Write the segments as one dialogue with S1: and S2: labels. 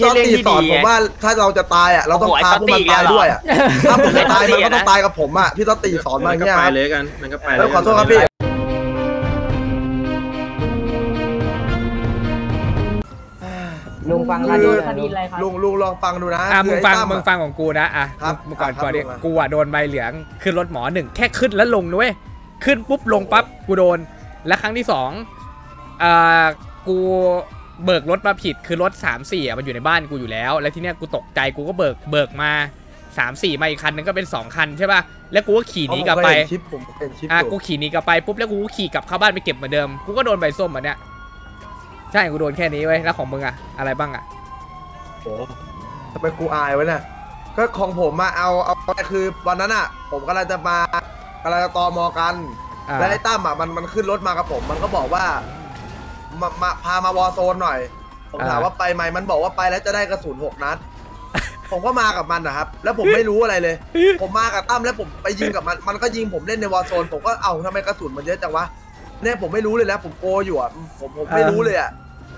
S1: พี่ต้อตีสอนผมว่าถ้าเราจะตายอะเราต้องพาพวกมันตายด้วยอะถ้าผมจะตายมันก็ต้องตายกับผมอะพี่ต้องตีสอนมา
S2: มัน
S1: อ
S2: ก็
S1: ย่างเงี้ย
S2: ไป
S1: ครับ
S2: เลยกันมันก็ไป
S1: แล้วขอโทษครับพี่
S3: ลุงฟัง
S1: คื
S3: คดี
S1: อ
S3: คดีอะไรครับ
S1: ลุงลุงลองฟังดูนะ
S4: อะมึงฟัง
S1: คือไอ้ตั้
S4: มึง
S1: อะ
S4: ฟังของกูนะอะ
S1: ครับ
S4: มึงก่อน
S1: ครับ
S4: ก่อนดิ
S1: ลุงอะ
S4: กูอะโดนใบเหลืองขึ้นรถหมอหนึ่งแค่ขึ้นแล้วลงด้วยขึ้นปุ๊บลงปั๊บกูโดน และครั้งที่สองอ่ากู เบิกรถมาผิดคือรถ3 4อะมันอยู่ในบ้านกูอยู่แล้ว แล้วทีเนี้ยกูตกใจกูก็เบิกเบิกมา3 4มาอีกคันนึงก็เป็นสองคันใช่ป่ะแล้วกูก็ขี่หนีกลับไป
S1: ผมเคยเห็นคลิปผมเห็นคลิป
S4: อะ
S1: อยู่
S4: กูขี่หนีกลับไปปุ๊บแล้วกูก็ขี่กลับเข้าบ้านไปเก็บเหมือนเดิมกูก็โดนใบส้มอันเนี้ยใช่กูโดนแค่นี้เว้ยแล้วของมึงอะอะไรบ้างอะ
S1: โอ้ทำไมกูอายไว้น่ะก็ของผมมาเอาเอาคือวันนั้นอะผมกำลังจะมากำลังจะตอมอกัน
S4: อ่า
S1: แล้วไอ้ตั้มอะมันมันขึ้นรถมากับผม มันก็บอกว่า มามาพามาวอร์โซนหน่อย ผมถามว่าไปไหมมันบอกว่าไปแล้วจะได้กระสุนหกนัด ผมก็มากับมันนะครับ แล้วผมไม่รู้อะไรเลย ผมมากับตั้มแล้วผมไปยิงกับมัน มันก็ยิงผมเล่นในวอร์โซน ผมก็เอ้าทำไมกระสุนมันเยอะจังวะเนี่ยผมไม่รู้เลยนะผมโกอยู่อะผมผมไม่รู้เลยอะ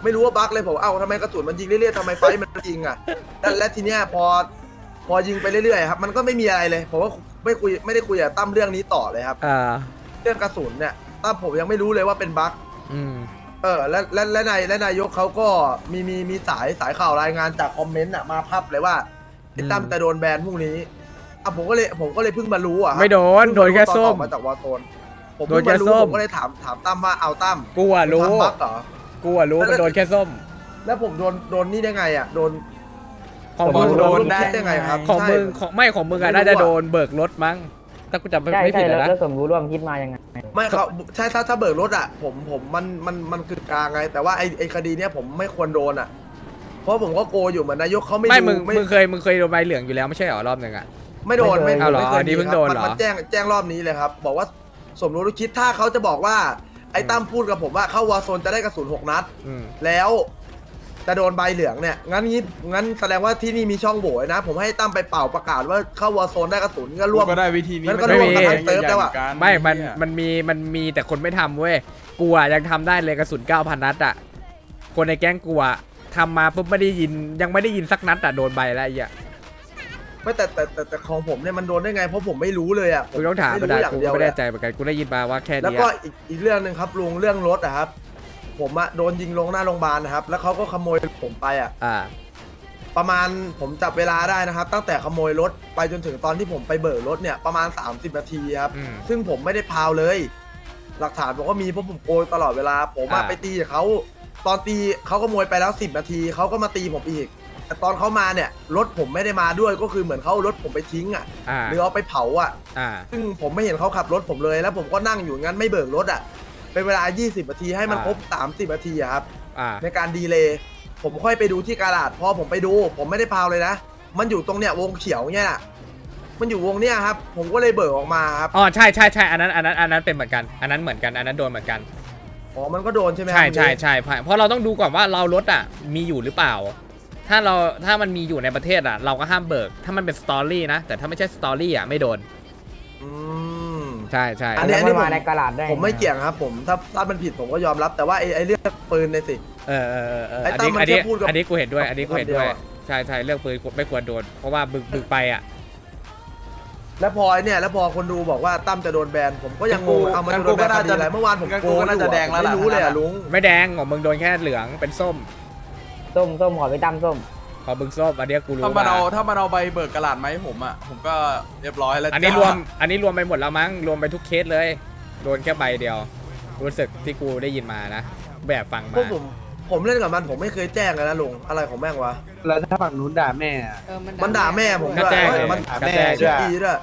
S1: ไม่รู้ว่าบั๊กเลยผมเอ้าทำไมกระสุนมันยิงเรื่อยๆทำไมไฟมันยิงอะแล้วและทีเนี้ยพอพอยิงไปเรื่อยๆครับ มันก็ไม่มีอะไรเลยผมว่าไม่คุยไม่ได้คุยกับตั้มเรื่องนี้ต่อเลยครับ
S4: อ่า
S1: เรื่องกระสุนเนี่ยตั้มผมยังไม่รู้เลยว่าเป็นบั๊ก
S4: อืม
S1: เออและและและนายและนายกเขาก็มีมีมีสายสายข่าวรายงานจากคอมเมนต์อะมาพับเลยว่าไอ้ตั้ม
S4: อืม
S1: จะโดนแบนพรุ่งนี้อะผมก็เลยผมก็เลยเพิ่งมารู้อะครับ
S4: ไม่โดน
S1: เพิ่ง
S4: โดนแค่
S1: รู้ตอ
S4: ส้ม
S1: ออกมาจากวอร์โซนผม
S4: โด
S1: เพิ่
S4: น
S1: ง
S4: แค่
S1: มารู้
S4: ส้ม
S1: ผมก็เลยถามถามตั้มว่าเอาตั้ม
S4: กูอะรู้
S1: ทำบั๊กเหรอ
S4: กูอะรู้
S1: แล้ว
S4: มันโดนแค่ส้ม
S1: แล้วผมโดนโดนนี่ได้ไงอะโดน
S4: ของ
S1: ผม
S4: มึง
S1: โด
S4: โด
S1: น
S4: น
S1: ได้ได้ไงครับ
S4: ของ
S1: ใช่
S4: มึงของไม่ของมึงอะ
S1: ไม่รู้
S4: น่าจะ
S1: อะ
S4: โดนเบิกรถมั้ง ถ้ากูจำไม่
S3: ใช่
S4: ไม่
S3: ใช่
S4: ผิด
S3: แล้ว
S4: อะนะ
S3: แล้วสมรู้ร่วมคิดมายังไง
S1: ไม่เขาใช่ถ้าถ้าเบิกรถอะ ผมผมมันมันมันคือกลางไง แต่ว่าไอ้ไอ้คดีเนี้ยผมไม่ควรโดนอะ เพราะผมก็โกอยู่เหมือนนายกเขาไม่
S4: ไม่
S1: ดู
S4: มึง
S1: ไม่
S4: มึงเคย มึงเคยโดนใบเหลืองอยู่แล้วไม่ใช่เหรอรอบหนึ่งอะ
S1: ไม่โดนไม่
S4: เอาเหรอ
S1: ไม่เคย
S4: อันนี้เพิ่ง
S1: มีครับ
S4: โดนเหรอ
S1: มัมันแจ้งแจ้งรอบนี้เลยครับ บอกว่าสมรู้ร่วมคิดถ้าเขาจะบอกว่าไอ้ตั้มพูดกับผมว่าเข้าวอร์โซนจะได้กระสุนหกนัด
S4: อืม
S1: แล้ว จะโดนใบเหลืองเนี่ย งั้นงี้งั้นแสดงว่าที่นี่มีช่องโหว่นะ ผมให้ตั้มไปเป่าประกาศว่าเข้าวอร์โซนได้กระสุนก็ร่วม
S5: ก็ได้วิธีนี้
S1: งั้นก็
S4: ร่วมกับ
S5: ใหญ่
S1: ทางเติร์ฟแล้วอะ
S5: ใหญ่เหกั
S4: ไม่ มัน
S5: เหี้ย
S4: มันมี มันมีแต่คนไม่ทำเว้ย กูอะยังทำได้เลยกระสุน9,000 นัดอะคนในแก๊งกูอะทำมาปุ๊บไม่ได้ยิน ยังไม่ได้ยินสักนัดอะโดนใบแล้วไอ้เหี้ย
S1: ไม่แต่แต่แต่แต่ของผมเนี่ยมันโดนได้ไงเพราะผมไม่รู้เลยอะผ
S4: กูต้องถาม
S1: ไม่
S4: มา
S1: รู้
S4: ได้
S1: อย่าง
S4: กู
S1: เดียว
S4: ไม่
S1: เล
S4: แน่
S1: ย
S4: ใจเหมือนกัน กูได้ยินมาว่าแค่
S1: แล้ว
S4: เนี้ย
S1: ก็อีกอีกเรื่องหนึ่งครับลุงเรื่องรถอะครับ ผมอะโดนยิงลงหน้าโรงพยาบาลนะครับ แล้วเขาก็ขโมยผมไปอะ
S4: อ่า
S1: ประมาณผมจับเวลาได้นะครับ ตั้งแต่ขโมยรถไปจนถึงตอนที่ผมไปเบิกรถเนี่ยประมาณ 30 นาทีครับ
S4: อืม
S1: ซึ่งผมไม่ได้พาวเลย หลักฐานผมก็มีเพราะผมโกยตลอดเวลา ผมอะ
S4: อ่า
S1: ไปตีกับเขาตอนตีเขาขโมยไปแล้ว 10 นาทีเขาก็มาตีผมอีก แต่ตอนเขามาเนี่ยรถผมไม่ได้มาด้วยก็คือเหมือนเขาเอารถผมไปทิ้งอะ
S4: อ่า
S1: หรือเอาไปเผาอะ
S4: อ่า
S1: ซึ่งผมไม่เห็นเขาขับรถผมเลย แล้วผมก็นั่งอยู่งั้นไม่เบิกรถอะ เป็นเวลา 20นาทีให้มัน
S4: อ่า
S1: ครบ 30นาทีอะครับ
S4: อ่า
S1: ในการดีเลย์ผมค่อยไปดูที่กาลาดพอผมไปดู ผมไม่ได้พาวเลยนะ มันอยู่ตรงเนี้ยวงเขียวเนี่ยน่ะมันอยู่วงเนี้ยครับ ผมก็เลยเบิกออกมาครับ
S4: อ๋อใช่ใช่ใช่อันนั้นอันนั้นอันนั้นเป็นเหมือนกันอันนั้นเหมือนกันอันนั้นโดนเหมือนกัน
S1: อ๋อมันก็โดนใช่ไหม
S4: ใช่
S1: ครับ
S4: ใช่ใช่เพราะเราต้องดูก่อนว่าเรารถอะมีอยู่หรือเปล่า ถ้าเราถ้ามันมีอยู่ในประเทศอะ เราก็ห้ามเบิก ถ้ามันเป็นสตอรี่นะแต่ถ้าไม่ใช่สตอรี่อะไม่โดน
S1: อืม
S4: ใช่ใช่
S1: อันนี้
S3: แล้วมันมาในกระดาษได้
S1: ผมไม่เกี่ยงครับผมถ้าถ้ามันผิดผมก็ยอมรับแต่ว่าไอ้ไอ้เรื่องปืนเนี่ยสิ
S4: เออเออเออเออ
S1: ไอ้
S4: อัน
S1: ตั้
S4: นี้
S1: มมัน
S4: อันนี้
S1: แค่พูดกับ
S4: อันนี้กูเห็นด้วย อันนี้กูเห็นด้วย
S1: คนเดียวอะ
S4: ใช่ใช่เรื่องปืนไม่ควรโดน เพราะว่าบึกบึกไปอะ
S1: แล้วพอไอ้เนี่ยแล้วพอคนดูบอกว่าตั้มจะโดนแบนผมก็ยังงงเอามัน
S5: งั้น
S1: โด
S5: กู
S1: นแบ
S5: ก็
S1: นค
S5: น่า
S1: ดี
S5: จะ
S1: อะไรเมื่อวานผม
S5: งั้น
S1: โก
S5: กู
S1: ง
S5: ก็น่าจะแดงแล้ว
S1: ไม่
S5: ล่ะ
S1: รู้เลยอะลุง
S4: ไม่แดงของมึงโดนแค่เหลืองเป็นส้ม
S3: ส้มส้มขอไปตั้มส้ม
S4: พอมึงส้มอันเนี้ยกูรู้
S5: ถ้ามัน
S4: มา
S5: เอาถ้ามันเอาใบเบิกกระดาษไหมาให้ผมอะผมก็เรียบร้อยแล้ว
S4: อันนี้
S5: จ้าร
S4: วมอันนี้รวมไปหมดแล้วมั้งรวมไปทุกเคสเลยโดนแค่ใบเดียว รู้สึกที่กูได้ยินมานะ แบบฟัง
S1: พ
S4: มา
S1: วกผมผมเล่นกับมันผมไม่เคยแจ้งเลยนะลุงอะไรของแม่งวะ
S6: แล้วถ้าฝั่งนู้นด่าแม่อะ
S1: มันด่าแม่ผม
S4: ก็
S1: ด้วย
S4: แจ้งเลย
S1: มัน
S4: ก็แจ้ง
S1: ชิปปีด้วย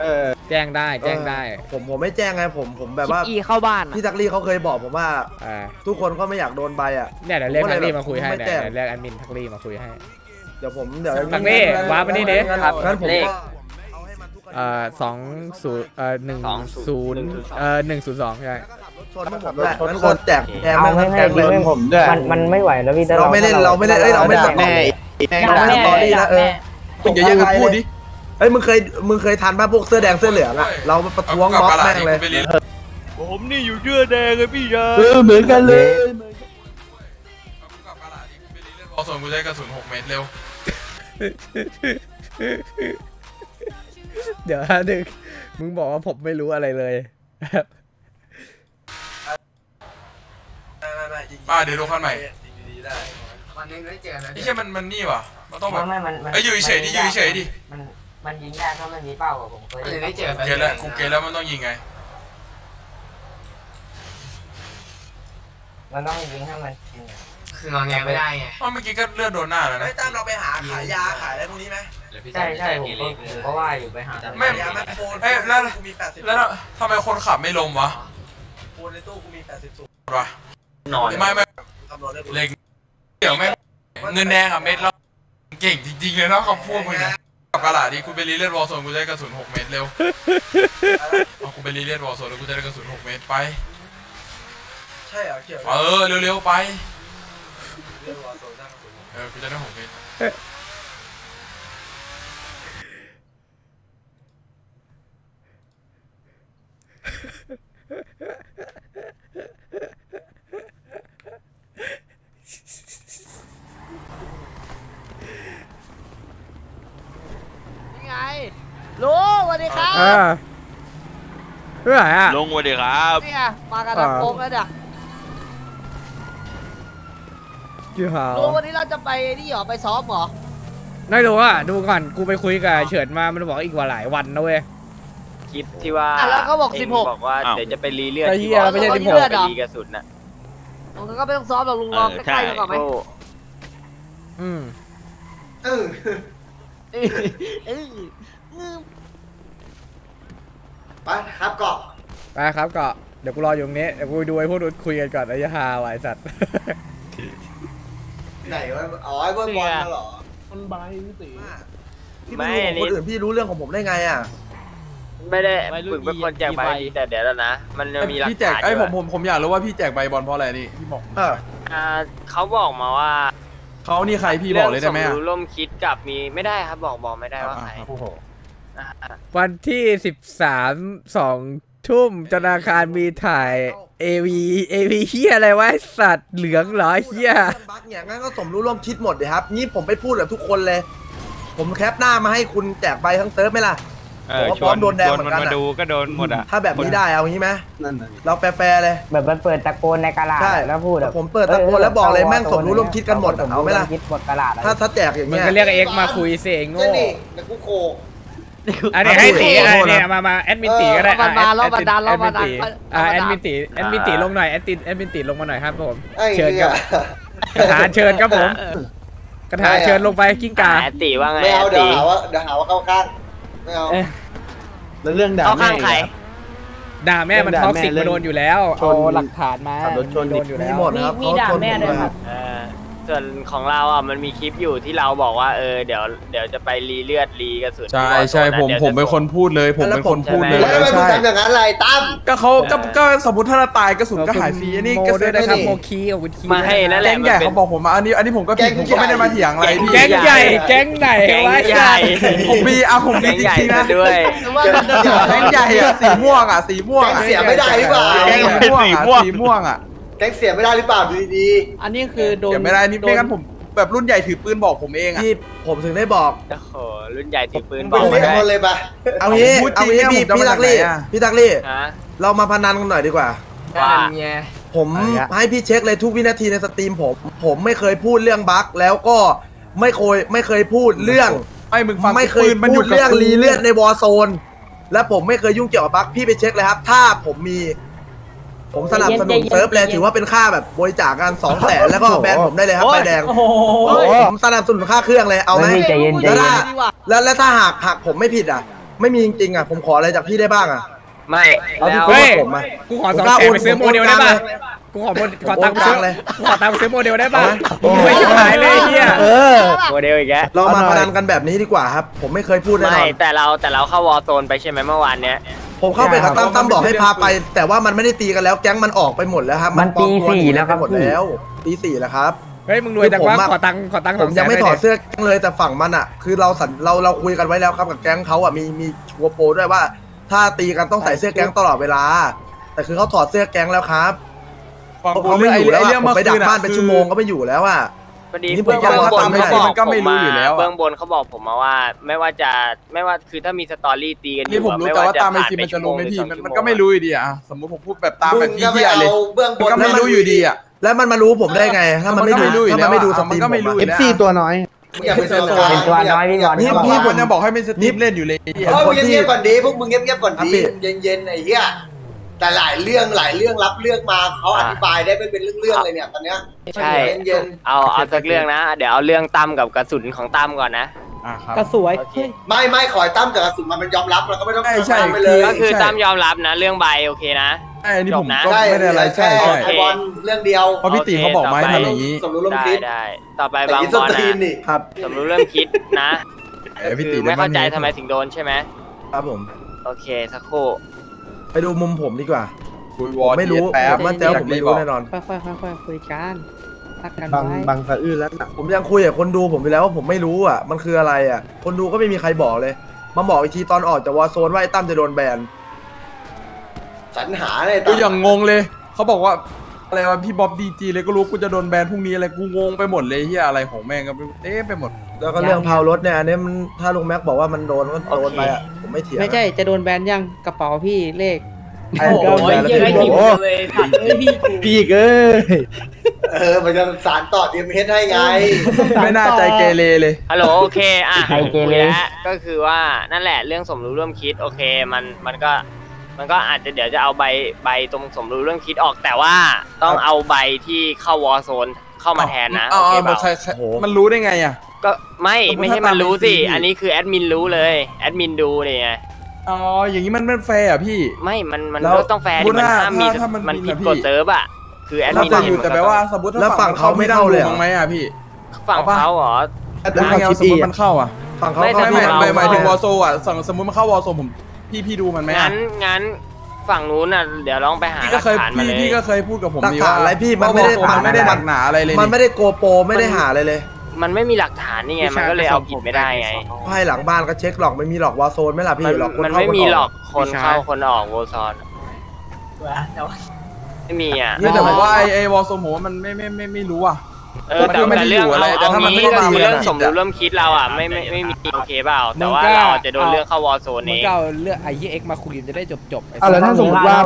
S6: เออ
S4: แจ้งได้แจ้งได้
S1: ผมผมไม่แจ้งไงผมผมแบบว่า
S7: อีเข้าบ้าน
S1: พี่ตักลี่เขาเคยบอกผมว่า
S4: อ่า
S1: ทุกคนก็ไม่อยากโดนใบอะ
S4: เนี่ยเดี๋ยวเรียก
S1: ผมก็
S4: ทัก
S1: เลย
S4: ลี่มาคุยให้
S1: ไม่
S4: เนี่ย
S1: แจ้ง
S4: เดี๋ยวเรียกแอดมินทักลี่มาคุยให้
S1: เดี๋ยวผมเดี๋ยว
S4: ตักลี่วาร์ปมานี่ดิ
S1: งั้น
S7: ครับ
S1: งั้นผม
S7: เลข
S1: ก็เอาให้มันทุกคดี
S4: เอ่อสองศูนย์เอ่อหนึ่งศูนย์เอ่อหนึ่งศูนย์สองใช่
S1: ชนผมด้วยงั้นก็แจกแทง
S3: เอา
S1: แม่ง
S3: ให้
S1: ทั้ง
S3: ให้
S1: แกง
S3: ยิ
S1: เล
S3: ง
S1: ย
S3: ไม่
S6: ผมด้วย
S3: มันมันไม่ไหวแล้วพี่ถ้
S1: เราไม่เล่นเราไม่เล่นเอ้ยเราไม่
S6: ด่าแม่แม่
S1: เราไม่สตอรี่นะเออ
S5: มึงอย่าแย่งกันพูดดิ
S1: เอ้ยมึงเคยมึงเคยทันป่ะพวกเสื้อแดงเสื้อเหลืองอะเราประท้วงม็อบแม่งเลย
S7: ผมนี่อยู่เชื่อแดงเลยพี่ยา
S6: เออเหมือนกันเลย
S2: วอลโซนกูใช้กระสุน6เมตรเร็ว
S4: เดี๋ยวนะดึกมึงบอกว่าผมไม่รู้อะไรเลย
S1: ไม่ไม่ไม่ยิง
S2: ป้าเดี๋ยวดูคันใหม่
S1: ยิงดีๆได้
S8: วันนี้ไม่เจอแล้ว
S2: ไอ้เชี่ยมันมันนี่ว่ะมันต้องแบ
S3: ไม่
S2: บ
S3: ไม่มันมัน
S2: เอ้ยอยู่เฉยๆดิอยู่เฉยๆดิ
S3: มันมันยิงได้ถ้ามันมีเป้าอะผมเคย
S8: วันนี้ได้เจอ
S2: เกณฑ์แล้วกูเกณฑ์แล้วมันต้องยิงไง
S3: มันต้องยิงให้มันจริงอะ
S8: คืองอแงไม่ได้ไง
S2: อ๋อเมื่อกี้ก็เลือดโดนหน้าแล้ว
S1: ไอ้
S2: นะ
S1: ยตั้มเราไปหาขายยาขายอะไรพวกนี้ไหม
S3: ใช่ใช่ผมก็ผมก็ว่าอยู่ไปหา
S2: ไม่
S1: ขายยาแมคโคร
S2: เอ้ยแล้ว
S1: กูมีแปดสิบ
S2: แล้วทำไมคนขับไม่ลมวะ
S1: โคนในตู้กูมีแปดสิบสูบ
S2: วะ
S8: นอน
S2: ไม่ไม่
S1: คำนวณได้กู
S2: เล็งเดี๋ยวไม่งเงินแดงอะเม็ดแล้วเก่งจริงๆเลยนะคำพูดมึงเนี่ย กับกระดาษดิกูไปรีเลียดวอลโซนกูใช้กระสุน6เมตรเร็วเอากูไปรีเลียดวอลโซนแล้วกูจะได้กระสุน6เมตรไป
S1: ใช่เหรอเกี่ยว
S2: เออเร็วๆไป
S1: เรื่องวอลโซนได้กระสุน
S2: เออกูจะได้6เมตร
S9: ไงลุงสวัสดีครับ
S4: อ่าเรื่องไหนอะ
S7: ลงสวัสดีครับ
S9: นี่ไงมากันทั้ง
S4: อ่า
S9: โค้งแล้วเนี่ย
S4: กี่หาว
S9: ลุงวันนี้เราจะไปนี่เหรอไปซ้อมเหรอ
S4: ไม่รู้อะดูก่อนกูไปคุยกับเฉิดมามันบอกอีกว่าหลายวันนะเว้ย
S10: คลิปที่ว่า
S9: อะแล้วเขาบอก
S10: เง
S9: สิบหก
S10: บอกว่า
S7: อ้าว
S10: เดี๋ยวจะไปรีเลือด
S4: ไอ้เหี้ย
S10: ที่
S4: ไม่ใช่
S10: บอก
S4: สิบหก
S10: ว่าไปรีกระสุนน่ะ
S9: ลุงก็ไม่ต้องซ้อมหรอกลุงรอ
S7: เออ
S9: ใกล้ๆ
S7: ใช่
S9: กันก่อนไหม
S10: โอ้
S4: อืม
S1: เออ
S9: เออเออเออ
S1: ไปครับเกาะ
S4: ไปครับก็เดี๋ยวกูรออยู่ตรงนี้เดี๋ยวกูดูไอ้พวกนู้นคุยกันก่อนไอ้ยาฮาวะไอ้สัตว์
S1: ไหนวะอ๋อไอ้เบิ้ลบอลน่ะเหรอ
S6: มันใบพี่ตี
S1: พี่
S10: ไม่
S1: ไม่รู้ของคน
S10: อันนี้
S1: อื่นพี่รู้เรื่องของผมได้ไงอะ
S10: ไม่ได้
S8: วัยรุ่น
S10: ฝึกเป็นคนแจกใบ
S8: กี่ใบ
S10: ดีแต่เดี๋ยวแล้วนะ มันจะมีหลัก
S5: พี่แจก
S10: ฐาน
S5: ไอ้ย
S10: อ
S5: ผ
S10: ยู่
S5: มผมผมอยากรู้ว่าพี่แจกใบบอลเพราะอะไรนี่พี่บอก
S1: เออ
S10: อ่าเขาบอกมาว่า
S5: เขานี่ใครพี่บอกเลยได้ไหม
S10: รื่
S5: อะ
S10: งสรู้ร่วมคิดกับมีไม่ได้ครับบอกบอกไม่ได้ว่าใคร
S5: โอ้โห
S10: อ่า
S4: วันที่สิบสามสองทุ่มธนาคารมีถ่ายเอวีเอวีเฮียอะไรวะไอ้สัตว์เหลืองเหรอไอ้เฮีย
S1: บักเนี่ยงั้นก็สมรู้ร่วมคิดหมดเลยครับ นี่ผมไปพูดกับทุกคนเลย ผมแคปหน้ามาให้คุณแจกใบทั้งเซิร์ฟไหมล่ะ
S7: เออ
S1: ผมว่า
S7: ช
S1: พร้
S7: ว
S1: อนมโดนแดง
S7: ชวน
S1: เหมื
S7: มั
S1: อนนกัน
S7: มา
S1: อะ
S7: ดูก็โดนหมดอะ
S1: ถ้าแบบนี้ได้เอางี้ไหม
S6: นั่นน่ะดิ
S1: เราแฟร์ๆเลย
S3: แบบมันเปิดตะโกนในกระดาษ
S1: ใช่
S3: แล้วพูดแบบ
S1: ผมเปิดตะโกนแล้วบอกเลยแม่งสมรู้ร่วมคิดกันหมดอะเอาไหมล่ะ
S3: สรู้ร่วคิดหมดกระดาษอะ
S1: ถ้าถ้าแจกอย่าง
S4: มึง
S1: เงี้ย
S4: ก็เรียกไอ้เอ็กซ์มาคุยเสียงโง่
S1: เดี๋ยวกูโคก
S4: อันนี้ให้ตีอะไรเนี่ยมา มาแอดมินตีก็ได้
S9: เราบันดาลเราบันดาล
S4: แอ
S9: เรา
S4: ด
S9: บั
S4: มิ
S9: น
S4: น
S9: ดาล
S4: ตีอ่าแอดมินตีแอดมินตีลงหน่อยแอดมินแอดมินตีลงมาหน่อยครับผม เชิญครับกระถาเชิญครับผมกระถาเชิญลงไปกิ้งก่า
S10: แอตติว่าไง
S1: ไม่เอา
S10: แอต
S1: เดี๋ยว
S10: ติ
S1: หาว่าเดี๋ยวหาว่าเข้าข้าง ไม่เอา
S6: แล้วเรื่องด่า
S10: เข้า
S6: แม่
S10: ข้างใคร
S6: อีกอะ
S4: ด่าแม่มัน
S6: เรื่อง
S4: ท็
S6: ด่า
S4: อกซิก
S6: แม่
S4: มาโดนอยู่แล้ว
S6: ช
S4: เอา
S6: น
S4: หลักฐานมา
S6: ขับรถชน
S4: โดนอยู่
S1: มี
S4: แล้ว
S1: หมดนะครับ
S3: มีด่าแม่ด้วยครับ
S10: เออ ส่วนของเราอะมันมีคลิปอยู่ที่เราบอกว่าเออเดี๋ยวเดี๋ยวจะไปรีเลือดรีกระสุน
S5: ใช่
S10: ที่
S5: ใช่
S10: วอร์โซ
S5: ผมะ
S10: ดี๋ยว
S5: ผม
S10: จะ
S5: เป็นคนพูดเลย ผมเป็นคนพูดเลย
S10: แล้วผม
S5: ใช่
S1: อย่างนั้นอะไรตั้ม
S5: ก็เขาก็ก็สมมติถ้าเราตายกระสุนก็หายฟรีอันนี้
S4: โม
S5: ก็
S4: ด้
S5: เซ็
S4: วย
S5: นได้
S4: นะครับ
S5: นี่
S4: โมคีกับคุณคี
S10: มาให้นั่นแห
S5: แก๊
S10: ละ
S5: ง
S10: มัน
S5: ใหญ่
S10: เป็น
S5: เขาบอกผมมาอันนี้อันนี้ผมก็ผิดผมก็ไม่ได้มาเถียงอะไรพี่
S4: แก๊งใหญ่แก๊งไหน
S10: แก๊ง
S4: วะ
S10: ใหญ่
S5: ผมมีอะผมมี
S10: แก๊ง
S5: จ
S10: ใหญ่
S5: ริงๆ
S10: ซะ
S5: นะ
S10: ด้วย
S9: หรือว่ามันจะ
S5: แก๊งใหญ่อะสีม่วงอะสีม่วงอะ
S1: แก๊งเสียไม่ได้หรือเปล่า
S5: แก๊งสีม่วงอะสีม่วงอะ
S1: แก๊งเสียไม่ได้หรือเปล่าดูดี
S8: อันนี้คือโดน
S5: เดี๋ยวไม่ได้นี่ไม่งั้นผมแบบรุ่นใหญ่ถือปืนบอกผมเอง
S1: ๆ
S5: อะ
S1: ที่ผมถึงได้บอก
S10: โอ้โหรุ่นใหญ่ถือปืน
S5: ผม
S10: บอก
S1: ผม
S10: ไม่
S1: ไม่
S10: ได้
S1: คนเลยปะเอางี้
S5: พูดจริ
S1: เอา
S5: ง
S1: งี้
S5: เนี่ย
S1: พี่
S5: ผมจะ
S1: พี่
S5: มา
S1: ตักลี่
S5: จากไหนอะ
S1: พี่ตักลี่
S10: ฮะ
S1: เรามาพนันกันหน่อยดีกว่า
S10: ว่า
S1: ผม
S4: อะไรอะ
S1: ให้พี่เช็คเลยทุกวินาทีในสตรีมผม ผมไม่เคยพูดเรื่องบั๊กแล้วก็ไม่เคยไม่เคยพูดเรื่อง
S5: ไม่มึงฟัง
S1: ไม่เคย
S5: ปืนมันอ
S1: พู
S5: ยู่
S1: ด
S5: กับ
S1: เรื่อง
S5: กู
S1: รีเลือดในวอร์โซน และผมไม่เคยยุ่งเกี่ยวกับบั๊กพี่ไปเช็คเลยครับ ถ้าผมมี ผมสนับสนุน
S3: ใจเย็น
S1: เซิร์ฟเลย
S3: ใจเย็น
S1: ถือว่าเป็นค่าแบบบริจาคกันสองแสนแล้วก็แบนผมได้เลยครับใบแดง
S8: โอ้โห
S1: ผมสนับสนุนค่าเครื่องเลยเอาไหม
S3: ไม่ใจเย็นใจ
S1: แล้ว
S3: เย็
S1: ถ้านแล้วแล้วถ้าหากหากผมไม่ผิดอะ ไม่มีจริงๆอะผมขออะไรจากพี่ได้บ้างอะ
S10: ไม่
S1: เอาที่
S10: แล้ว
S1: คุย
S4: เฮ้ย
S1: กับผมอะ
S4: กูขอ
S1: ผม
S4: สอง
S1: กล้า
S4: แสนไปซื้อ
S1: โอน
S4: โมเดลได้ป่ะ
S1: ผมโอนกลางเลย
S4: กูขอโมขอตังค์ไปซื้อ
S1: ผมโอนกลางเลย
S4: กูขอตังค์ไปซื้อโมเดลได้ป่ะ
S1: เอาไหม
S4: กูไม่ขายเลยไอ้เฮีย
S1: เออ
S10: โมเดลอีกแล้ว
S1: เรามาพนันกันแบบนี้ดีกว่าครับ ผมไม่เคยพูดแน่น
S10: ไม่
S1: อน
S10: แต่เราแต่เราเข้า Warzone ไปใช่ไหมเมื่อวานเนี้ย
S1: ผมเข้าไปกับตั้มตั้มบอกให้พาไป แต่ว่ามันไม่ได้ตีกันแล้วแก๊งมันออกไปหมดแล้วครับ
S3: มัน
S1: ปลอ
S3: ตี
S1: ตัว
S3: สี่
S1: หนี
S3: แล้วครับ
S1: ไปหมดแล้วตีสี่แล้วครับ
S4: เฮ้ยมึงรวยจังวะ
S1: คือผมอะ
S4: ขอตังค์ขอตังค์
S1: ผมยังไม่ถอด
S4: เสื้อ
S1: เสื้อแก๊งเลยแต่ฝั่งมันอะ คือเราสัญเราเราคุยกันไว้แล้วครับกับแก๊งเขาอะมีมีชัวร์โปรด้วยว่า ถ้าตีกันต้องใส่เสื้อแก๊งตลอดเวลา แต่คือเขาถอดเสื้อแก๊งแล้วครับ
S5: ฟัง
S1: เพราะ
S5: กู
S1: เขาไม่อยู่แล้ว
S5: ไอ้
S1: อะ
S5: เรื่อง
S1: ผม
S5: เมื่อ
S1: ไปดั
S5: คื
S1: ก
S5: นอะ
S1: บ้านเป็น
S5: คือ
S1: ชั่วโมงก็ไม่อยู่แล้วอะ
S10: พอดี
S1: นี่ผม
S10: เบื้อง
S1: ก็
S10: บน
S1: ว่าตาม
S10: เขาบอก
S5: มันก็ไม่รู้อยู่แล้วอะ
S10: เบื้องบนเขาบอกผมมาว่า ไม่ว่าจะไม่ว่าคือถ้ามีสตอรี่ตีกันอ
S5: นี่
S10: ยู่
S5: ผม
S10: อะ
S5: รู้
S10: ไม่
S5: แต่
S10: ว่า
S5: ว่า
S10: จะ
S5: ตามไอ
S10: ผ่าน
S5: ซี
S10: ไป
S5: มันจะ
S10: ชั่วโม
S5: รู้
S10: ง
S5: ไหม
S10: หรือ
S5: พี่
S10: สอง
S5: มัน
S10: ชั่ว
S5: มัน
S10: โมง
S5: ก็ไม่รู้อยู่ดีอะสมมติผมพูดแบบตามแบบ
S8: มึง
S5: พี่
S8: ก็ไป
S5: เหี้ยเลย
S8: เอาเบื้องบ
S5: มัน
S8: น
S5: ก็ไม่รู้อยู่ดีอะ
S1: แล้วมันมารู้ผมได้ไง ถ้ามันไม่ดู
S5: มันก็ไม่รู้อยู่
S1: ถ้ามันไม่ดู
S5: แล้ว
S1: ส
S5: อะ
S1: ตรีม
S5: มันก็ไม่
S1: ผม
S5: รู้
S1: อะ
S5: อยู่
S6: FC ตัวน้อย
S8: มึงอย่าไปสนใจ
S3: เป็นตัวน้อยพี่บอล
S1: นี่
S5: พี่
S1: พี่
S5: ผมยังบอกให้เป็นสตรีมเล่นอยู่เลยไอ้เหี้ย
S8: เออมึงเงียบๆก่อนดีพวกมึงเงียบๆก่อนดี
S1: ครับพี่
S8: เย็นๆไอ้เหี้ย แต่หลายเรื่องหลายเรื่องรับเรื่องมาเขาอธิบายได้ไม่เป็นเรื่องๆเลยเนี่ยตอนเนี้ย
S10: ใช่
S8: เย็น
S10: เอาเอาสักเรื่องนะ เดี๋ยวเอาเรื่องตั้มกับกระสุนของตั้มก่อนนะ
S5: อะครับ
S6: ก็สวย
S10: โอเค
S8: ๆไม่ไม่ขอให้ตั้มกับกระสุนมันเป็นยอมรับเราก็ไม่ต้อง
S5: ใช่ใช่
S8: ตามไปเลย
S10: ก็คือ
S5: ใช่
S10: ตั้มยอมรับนะ เรื่องใบโอเคนะ
S5: ใช่อันนี้ผม
S10: จบนะ
S5: ก็ไม่ได้อะไรใช่
S8: แค่
S5: ใช่
S8: ไอบอลเรื่องเดียว
S5: เพราะพี่ตีเขาบอกมาให้ทำอย่างนี้
S8: สมรู้ร่วม
S10: ได้
S8: คิด
S10: ได้ต่อไป
S8: แต่
S10: บาง
S8: อี
S10: บ
S8: ส
S10: อล
S8: ตรี
S10: นะ
S8: นนี่
S1: ครับ
S10: สมรู้เริ่มคิดนะ
S5: เออพี่
S10: คื
S5: ตี
S10: อไม่เข้าใจ
S5: ด้บ้ง
S10: ทำไมถึงโดนใช่ไหม
S1: ครับผม
S10: โอเคสักครู่
S1: ไปดูมุมผมดีกว่า
S5: คุยวอร์
S1: ไม่รู้
S5: แป๊
S1: ผ
S5: บ
S1: มมั่นใจว่าผมไม่รู้แน่นอน
S6: ค่อยๆค่อยๆคุยกันรักกัน
S11: บาง
S6: ไว้
S11: บางสะอื้นแล้วนะ
S1: ผมยังคุยกับคนดูผมไปแล้วว่าผมไม่รู้อะ มันคืออะไรอะ คนดูก็ไม่มีใครบอกเลย มาบอกอีกทีตอนออกจากวอร์โซนว่าไอ้ตั้มจะโดนแบน
S8: สรรหาเลย
S5: กูอย่างงงเลย เขาบอกว่าอะไรวะพี่บ๊อบดีจีเลยก็รู้กูจะโดนแบนพรุ่งนี้อะไรกูงงไปหมดเลยเฮียอะไรของแม่งก็ไม่รู้เอ๊ะไปหมด
S1: แล้วก็เรื่องเผารถเนี่ยอันนี้มันถ้าลุงแม็กบอกว่ามันโดนก็โดนไปอะผมไม่เถียง
S6: ไม่ใช่จะโดนแบนยังกระเป๋าพี่เลข
S1: ไอ้โดนแบนแล้ว
S3: ไอ้
S1: พี่
S3: หิว
S1: โอ้
S3: เลยถัดเอ้ยพี่กู
S11: พี่เอ้ย
S8: เออมันจะสารต่อทีมเฮดให้ไง
S5: ไม่น่าใจเกเรเลย
S10: ฮัลโหลโอเคอะ
S3: ใครเกเร
S10: คุยแล้วก็คือว่านั่นแหละเรื่องสมรู้ร่วมคิดโอเคมันมันก็มันก็อาจจะเดี๋ยวจะเอาใบใบตรงสมรู้ร่วมคิดออกแต่ว่าต้องเอาใบที่เข้าวอร์โซนเข้ามาแทนนะ
S5: เอา
S10: โอเค
S5: เอา
S10: เป
S5: มา
S10: ล่า
S5: ใครใครมันรู้ได้ไงอะ
S10: ก็ไม่
S5: สมมุติ
S10: ไม่ใช่
S5: ถ้า
S10: มันรู้สิ
S5: ตาม PC
S10: อันนี้คือแอดมินรู้เลย แอดมินดูเนี่ยไง
S5: อ๋ออย่างนี้มันไม่แฟร์อะพี่
S10: ไม่มันมัน
S5: แล้ว
S10: ก็ต้องแฟร์
S5: สมมุ
S10: ดิ
S5: ติ
S10: มัน
S5: ว่า
S10: ห้ามมี
S5: ถ้าถ้ามัน
S10: มัน
S5: มี
S10: ผิด
S5: นะพี่
S10: กฎเซิร์ฟอะคือแอด
S5: แล้ว
S10: มิน
S5: ฟังอ
S10: เห็น
S5: ยู่
S10: มัน
S5: แต่
S10: ก็
S5: แปล
S10: ต้อง
S5: ว่าสมมติถ้า
S1: แล้วฝั่งเขาไม่
S5: นั่
S1: เข้าเลยเหรอ
S5: ดูบ้างไหมอะพี่
S10: ฝั่ง
S5: เอาปะ
S10: เขาเหรอ
S11: แล้ว
S5: ไม่
S11: เขา
S5: เอา
S11: คิด
S5: สมม
S11: อี
S5: ติ
S11: ก
S5: มันเข้าอะ
S1: ฝั่งเขา
S10: ไม่
S1: ก็
S10: แต่
S5: ไม่
S10: ฝั่
S5: ไม่
S10: งเรา
S5: หมายหมายถึงวอลโซอะสั่งสมมติมันเข้าวอลโซผมพี่พี่ดูมันไหม
S10: งั้
S5: อะ
S10: นงั้นฝั่งนู้นน่ะเดี๋ยวลองไปหา
S5: พี่
S10: ห
S5: ก็
S10: ลัก
S5: เคย
S10: ฐานมา
S5: พี่
S10: เลย
S5: พี่ก็เคยพูดกับผม
S1: หลัก
S5: ดี
S1: ฐาน
S5: ว่า
S1: อะไรพี่มันไม่ได้
S5: ว่า Warzone มันไม่ได้หนักหนาอะไรเลย
S1: มันไม่ได้โกโปรไม่ได้หาอะไรเลย
S10: มันไม่มีหลักฐานนี่ไงมันก็เลยเอาผิดไม่ได้ไง
S1: ภายหลังบ้านก็เช็คหลอกไม่มีหลอกวอร์โซนไหม่ล่ะพี่
S10: มัน
S1: หลอกคน
S10: มัน
S1: เข้า
S10: ไม่
S1: คน
S10: มี
S1: อ
S10: หล
S1: อ
S10: อกกคนเข้าคนออกโวซอน
S3: แต่ว่า
S10: ไม่มีอะ
S5: นี่แต่ผมว่าไอไอวอลโซผมว่ามันไม่ไม่ไม่ไม่รู้อะ
S10: เออแต่
S5: มันก็ไม่ได้
S10: แต่เรื่อง
S5: อยู่อะไร
S10: เอา
S5: แต่
S10: เอา
S5: ถ้ามัน
S10: งี้
S5: ไม่ได้
S10: ก็คือ
S5: ตีกัน
S10: เรื่อง
S5: อะ
S10: สมรู้ร่วมคิดเราอะไม่ไม่ไม่มีโอเคเปล่าแต่ว่า
S4: มึงก็
S10: เราจะโดนเรื่องเข้าวอลโซน
S4: มึ
S10: เองง
S4: ก็เอาเรื่องไอ้ยี่เอ็กมาคุยจะได้จบจบๆไอ้
S11: เอาแล้วถ้าสมมติว่า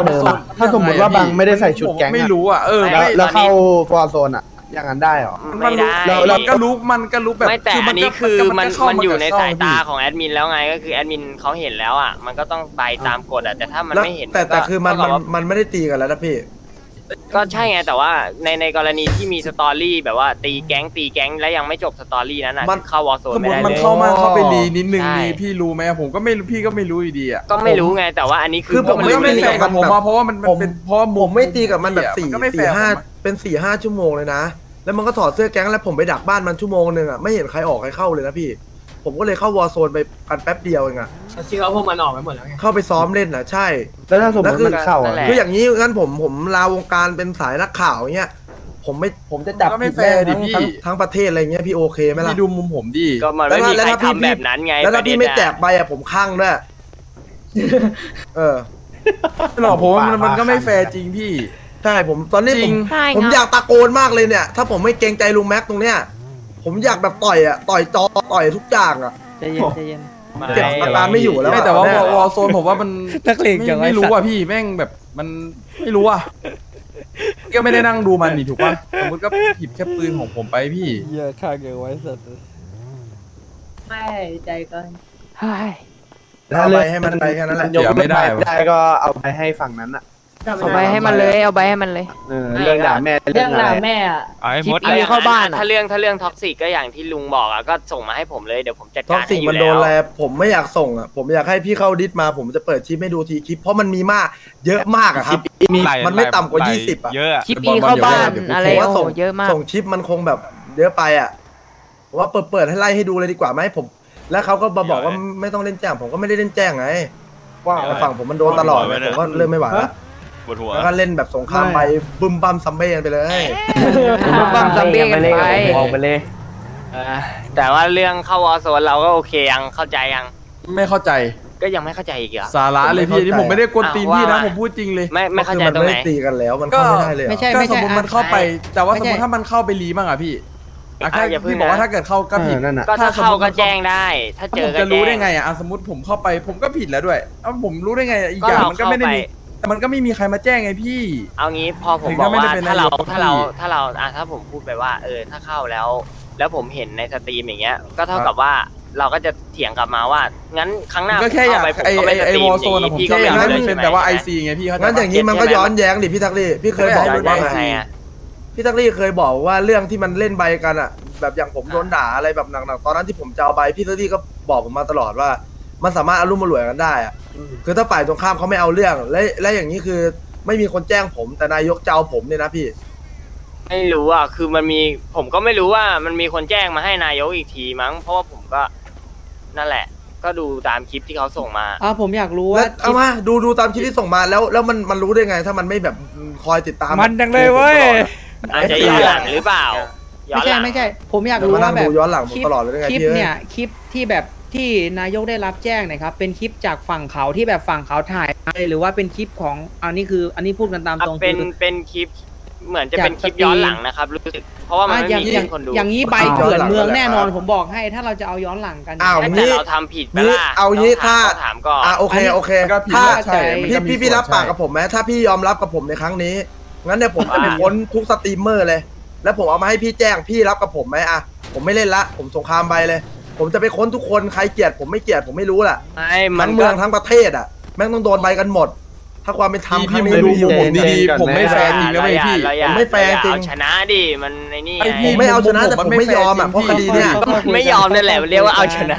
S11: ถ้าสมมติว่าบางไม่ได้ใส่ชุดแก๊ง
S5: ไม่
S11: อะ
S5: รู้อะเออ
S11: แล้ว
S5: ไม่
S11: แล้วเข้าวอร์โซนอะ อย่างนั้นได้เหรอ
S10: ไม่ได้
S11: แล้วแล้
S5: มันก็รู้มันก็รู้แบบ
S10: ไม่แต่
S5: คื
S10: อันนี้คือมัน
S5: ก็เข้า
S10: มันอยู่ใน
S5: กับ
S10: สายตา
S5: ช่อง
S10: ของแอดมินแล้วไงก็คือแอดมินเขาเห็นแล้วอะมันก็ต้องไปตามกฎอะแต่ถ้ามัน
S1: แล้ว
S10: ไม่เห็น
S1: แต่แต่
S10: ก็
S1: คือมัน
S10: เท่า
S1: มัน
S10: กับว่า
S1: มันไม่ได้ตีกันแล้วนะพี่
S10: ก็ใช่ไงแต่ว่าในในกรณีที่มีสตอรี่แบบว่าตีแก๊งตีแก๊งแล้วยังไม่จบสตอรี่นั้นอะ
S1: มัน
S10: เข้าวอลโซน
S5: สมม
S10: ไม่
S5: ติ
S10: ได้
S5: มัน
S10: เลย
S5: เข้ามาเข้าไปรีนิดนึง
S10: ใช่
S5: นี่พี่รู้ไหมผมก็ไม่รู้พี่ก็ไม่รู้อยู่ดีอะ
S10: ก็ไม่รู้ไงแต่ว่าอันนี้
S1: คื
S10: คืออ
S1: ผม
S5: มัน
S1: ไม่
S5: ก็ไม่แฟร์กับผมอะเพราะว่ามันมัน
S1: ผม
S5: เป็นเพราะว่า
S1: ผมไม่ตีกับมันแบบสี่
S5: มันก็ไม่แฟ
S1: สี่
S5: ร์
S1: ห้า
S5: ผมอะ
S1: เป็นสี่ห้าชั่วโมงเลยนะ แล้วมันก็ถอดเสื้อแก๊งแล้วผมไปดักบ้านมันชั่วโมงหนึ่งอะไม่เห็นใครออกใครเข้าเลยนะพี่ ผมก็เลยเข้าวอร์โซนไปกันแป๊บเดียวเองอะ
S3: เชื่อว่าพวกมันออกไปหมดแล้วไง
S1: เข้าไปซ้อมเล่นอะใช่
S11: แล้วถ้าสมมติมันเข้าอะ
S1: คืออย่างนี้งั้นผมผมลาวงการเป็นสายนักข่าวอย่างเงี้ยผมไม่ผมจะจับ
S5: ก็ไม่
S1: ผิด
S5: แฟร์ดิ
S1: ทั้ง
S5: พี่
S1: ทั้งทั้งประเทศอะไรเงี้ยพี่โอเคไหมล่ะ
S5: พี่ดูมุมผมดิ
S10: ก็มันไม่มี
S1: แล้ว
S10: ใคร
S1: ถ้าพี่
S10: ทำแบบนั้นไง
S1: แล้วถ้าพี่ไม่
S10: ประเด็นอะ
S1: แจกใบอะผมข้างด้วยเออ
S5: หรอกผมว่ามันมันก็ไม่แฟร์จริงพี่
S1: ใช่ผมตอนนี้
S5: จ
S1: ผ
S5: ริ
S1: ม
S5: ง
S1: ผมอยากตะโกนมากเลยเนี่ย ถ้าผมไม่เกรงใจลุงแม็กตรงเนี้ย ผมอยากแบบต่อยอะต่อยจอต่อยทุกอย่างอะ
S6: ใจเย็นใจเย็น
S1: เก็บอาการไม่อยู่แล้ว
S5: ไม่
S1: อะ
S5: แต่ว่า
S1: น่
S5: วอลโซนผมว่ามัน
S4: นักเลง
S5: ไม่
S4: จังวะ
S5: ไม่
S4: ไอ้
S5: รู้
S4: สัตว์
S5: อะพี่แม่งแบบมันไม่รู้อะก็ไม่ได้นั่งดูมันนี่ถูกป่ะสมมติก็หยิบแค่ปืนของผมไปพี่
S4: เหี้ยอะข้างเกินไว้สัตว์
S3: ไม่ใจก่อน
S1: เอาไปให้มันไปแค่นั้นแหละ
S11: ยกเลิกไปได้ก็เอาไปให้ฝั่งนั้นอะ
S9: เอาไปให้มันเลย เอาไปให้มันเลย
S11: เออเรื่องด่าแม่
S3: เรื่อง
S11: อะไร
S3: ราวแม่อะ
S7: เอาให้หมด
S3: คลิปอีเข้าบ้านอะ
S10: ถ้าเรื่องถ้าเรื่องท็อกซิกก็อย่างที่ลุงบอกอะก็ส่งมาให้ผมเลยเดี๋ยวผมจัด
S1: ท็อก
S10: การ
S1: ซิ
S10: ให้
S1: ก
S10: อยู่
S1: มันโด
S10: แล้
S1: น
S10: ว
S1: อะไรผมไม่อยากส่งอะ ผมอยากให้พี่เข้าดิสมา ผมจะเปิดคลิปให้ดูทีคลิป เพราะมันมีมาก เยอะมากอะครับ
S11: มี
S7: หลาย
S1: มันไม่ต่ำกว่า
S7: หล
S1: 20อะ
S7: เยอะอะ
S9: คลิปอีเข้าบ้าน
S1: ผม
S9: อะไร
S1: ว่า
S9: โอ้
S1: ส่ง
S9: โหเยอะมาก
S1: ส่งคลิปมันคงแบบเยอะไปอะผมว่าเปิดเปิดให้ไล่ให้ดูเลยดีกว่าไหมผม แล้วเขาก็มาบอกว่าไม่ต้องเล่นแจ้ง ผมก็ไม่ได้เล่นแจ้งไง
S11: ว่า
S1: แต่ฝั่งผมมันโดนตลอดเลยผมก็เริ่มไม่ไหวละ
S7: ปวดหัว
S1: แล้วก็เล่นแบบสงครามไปบึ้มบั้มซัมเบ้กันไปเลย
S9: บัมซัมเบ้กันไป
S3: ออกไปเลย
S10: เออแต่ว่าเรื่องเข้าวอลโซนเราก็โอเคยังเข้าใจยัง
S5: ไม่เข้าใจ
S10: ก็ยังไม่เข้าใจอีกเหรอ
S5: สาระเลยพี่อันนี่ผมไม่ได้กวนตีนพี่นะ
S10: อะว่า
S5: ผมพูดจริงเลย
S10: ไม่ไม่เข้าใจ
S1: คือมัน
S10: ตรง
S1: ไม่
S10: ไหน
S1: ได้ตีกันแล้วมันเข้าไม่ได้เลยอะ
S6: ไม่ใช่
S5: ก็
S6: ไม่
S5: สม
S6: ใช่
S5: มติมันเข้าไป แต่ว่าสมมติถ้ามันเข้าไปรีบ้างอะพี่อะ
S10: อะอย่าเพิ่ง
S5: พี่บอกว่า
S10: นะ
S5: ถ้าเกิดเข้าก็ผิด
S11: เออนั่นน่ะ
S10: ก็ถ้า
S5: ถ้าสมมุติ
S10: เข้าก็แจ้งได้ ถ้า
S5: ถ้า
S10: เจ
S5: ผ
S10: อ
S5: ม
S10: ก็
S5: จะรู้ได้
S10: แจ้ง
S5: ไงอะอะสมมติผมเข้าไปผมก็ผิดแล้วด้วยเอ้าผมรู้ได้ไงอีกอย่าง
S10: ก็เรา
S5: มันก็ไม่ได้มี
S10: เข้าไป
S5: แต่มันก็ไม่มีใครมาแจ้งไงพี่
S10: เอางี้พอผม
S5: ถึง
S10: บ
S5: ก็
S10: อก
S5: ไม่ได้
S10: ว่า
S5: เป็น
S10: ถ้าเรา
S5: นายก
S10: ถ้าเรา
S5: พี่
S10: ถ้าเราอะถ้าผมพูดไปว่า เออถ้าเข้าแล้ว แล้วผมเห็นในสตรีมอย่างเงี้ย ก็เท่า
S5: ครับ
S10: กับว่าเราก็จะเถียงกลับมาว่า งั้นครั้งหน้า
S5: ก็แค่อยาก
S10: ผมเข้า
S5: ไอ
S10: ไปผมก็ไม่ส
S5: ไอ
S10: ตรี
S5: ว
S10: ม
S5: อล
S10: อ
S5: โซน
S10: ย่าง
S5: อะ
S10: งี้
S5: ผม
S10: พี่ก็
S5: แค่
S10: ไม่
S5: อยาก
S10: รู้
S5: ให้
S10: เลย
S5: มัน
S10: ใช่
S5: เป็น
S10: ไหม
S5: แบบว่าไอ
S10: ใช่ไหม
S5: ซีไงพี่เขาใจ
S1: งั้นอย่างนี้มันก็ย้อนแย้งดิพี่ทักลี่พี่เคยบอก
S10: ย้อน
S1: ว่า
S10: แย้ง
S1: ไง
S10: ยังไงอะ
S1: พี่ทักลี่เคยบอกว่าเรื่องที่มันเล่นใบกันอะ แบบอย่างผมโดนด่าอะไรแบบหนักๆตอนนั้นที่ผมจะเอาใบพี่ทักลี่ก็บอกผมมาตลอดว่า มันสามารถอารุ่มมารวยกันได้อะคือถ้าฝ่ายตรงข้ามเขาไม่เอาเรื่อง และและอย่างนี้คือไม่มีคนแจ้งผม แต่นายกจะเอาผมเนี่ยนะพี่
S10: ไม่รู้อะ คือมันมี ผมก็ไม่รู้ว่ามันมีคนแจ้งมาให้นายกอีกทีมั้ง เพราะว่าผมก็ นั่นแหละ ก็ดูตามคลิปที่เขาส่งมา
S6: อ่าผมอยากรู้
S1: แล้
S6: ว่าว
S1: เอามาดูดูตามคลิปที่ส่งมาแล้ว แล้วมันมันรู้ได้ไง ถ้ามันไม่แบบคอยติดตาม
S4: มันจังเลยเว้ย
S10: อาจจะย้อนหลังหรือเปล่า ย้อ
S6: ไม่
S10: นห
S6: ใช่
S10: ลัง
S6: ไม่ใช่ ผมอยาก
S1: เดี๋ยว
S6: รู้
S1: มานั่
S6: ว่างแบบ
S1: ดูย้อนหลังผม
S6: คลิป
S1: ตลอดเลยได้ไง
S6: คลิป
S1: พี่อ้
S6: เนี่ยคลิปที่แบบ ที่นายกได้รับแจ้งเนะครับ เป็นคลิปจากฝั่งเขาที่แบบฝั่งเขาถ่ายมาเลยหรือว่าเป็นคลิปของอันนี้คือ อันนี้พูดกันตาม
S10: อะ
S6: ตรง
S10: เป็น
S6: คือ
S10: เป็นคลิป เหมือนจะเป็นคลิป
S6: จากสตรีม
S10: ย้อนหลังนะครับรู้สึกเพราะว่ามัน
S6: อะ
S10: ไม่
S6: อย่าง
S10: มี
S6: อย่าง
S10: คนดู
S6: อย่างนี้ใบ
S1: อ้าว
S6: เถื่อนเมือง
S1: ย้อนหลัง
S6: แน่นอน
S1: แล้ว
S6: ผมบอกให้ถ้าเราจะเอาย้อนหลังกัน
S1: อ้าว
S10: แต่
S1: นี่
S10: เราทำผิดไป
S1: นี่
S10: ล่ะ
S1: เอางี้ถ้า
S10: ต้องถามก่อน
S1: อะโอเคโอเค
S5: ก็ผิด
S1: ถ้า
S5: ว่าใช่มันก็
S1: พี่
S5: มี
S1: พี่พี่
S5: ส่วน
S1: รับปาก
S5: ใช่
S1: กับผมไหมถ้าพี่ยอมรับกับผมในครั้งนี้งั้นเนี่ยผมจะไปค้นทุกสตรีมเมอร์เลย แล้วผมเอามาให้พี่แจ้งพี่รับกับผมไหมอะผมไม่เล่นละ ผมสงครามไปเลย ผมจะไปค้นทุกคนใครเกลียดผมไม่เกลียดผมไม่รู้แหละ
S10: ไม่มั
S1: ทั้
S10: น
S1: ง
S10: ก็
S1: เมืองทั้งประเทศอะแม่งต้องโดนใบกันหมด ถ้าความเป็นธรรม
S5: พี่
S1: ครั้
S5: พี่
S1: ง
S5: ไม่
S1: นี้
S5: ดู
S1: อยู่
S5: ผมดี
S11: ก่อน
S5: ๆผมไม่
S11: ไหม
S5: แฟร์จริงนะเว้ยพี่
S10: เราอย่า
S1: ผมไม่แฟร์จริง
S10: เอาชนะดิมันในนี่
S5: ไอ้
S10: ไง
S5: พี่
S1: ผมไม่เอาชนะแต่ผมไม่ยอมอะเพราะคดีเนี่ย
S10: ไม่ยอมนั่นแหละมันเรียกว่าเอาชนะ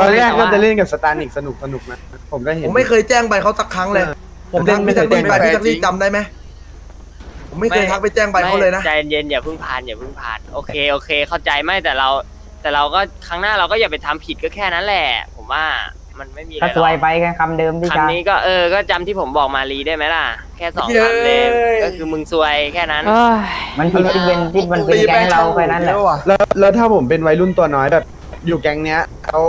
S11: ตอนแรกก็จะเล่นกับสตาร์นิกสนุกสนุกนะ ผมก็เห็น
S1: ผมไม่เคยแจ้งใบเขาสักครั้งเลย ผม
S11: เล่
S1: ทัก
S11: นไม่
S1: พี่ทักลี่
S11: เคย
S1: ไป
S11: แจ้ง
S1: พี่ทักลี่จำได้ไหมผมไม่เคยทักไปแจ้งใบเขาเลยนะ
S10: ใจเย็นอย่าเพิ่งผ่านอย่าเพิ่งผ่าน โอเคโอเค เข้าใจไม่แต่เรา แต่เราก็ครั้งหน้าเราก็อย่าไปทำผิดก็แค่นั้นแหละ ผมว่ามันไม่มีอะไร
S9: ก็
S10: ห
S9: ส
S10: รอ
S9: วย
S10: ก
S9: ไปกันคำเดิมพี่
S10: คำ
S9: ชาย
S10: นี้ก็เออก็จำที่ผมบอกมารีได้ไหมล่ะ แค่สอง
S5: เย้
S10: คำเลยก็คือมึงซวยแค่นั้น
S9: เอ้ยมันผิดที่เป็นที่มันเป็นแก๊งเราแค่นั้นแหละ
S11: แล้วแล้วถ้าผมเป็นวัยรุ่นตัวน้อยแบบ อยู่แก๊งเนี้ยเขา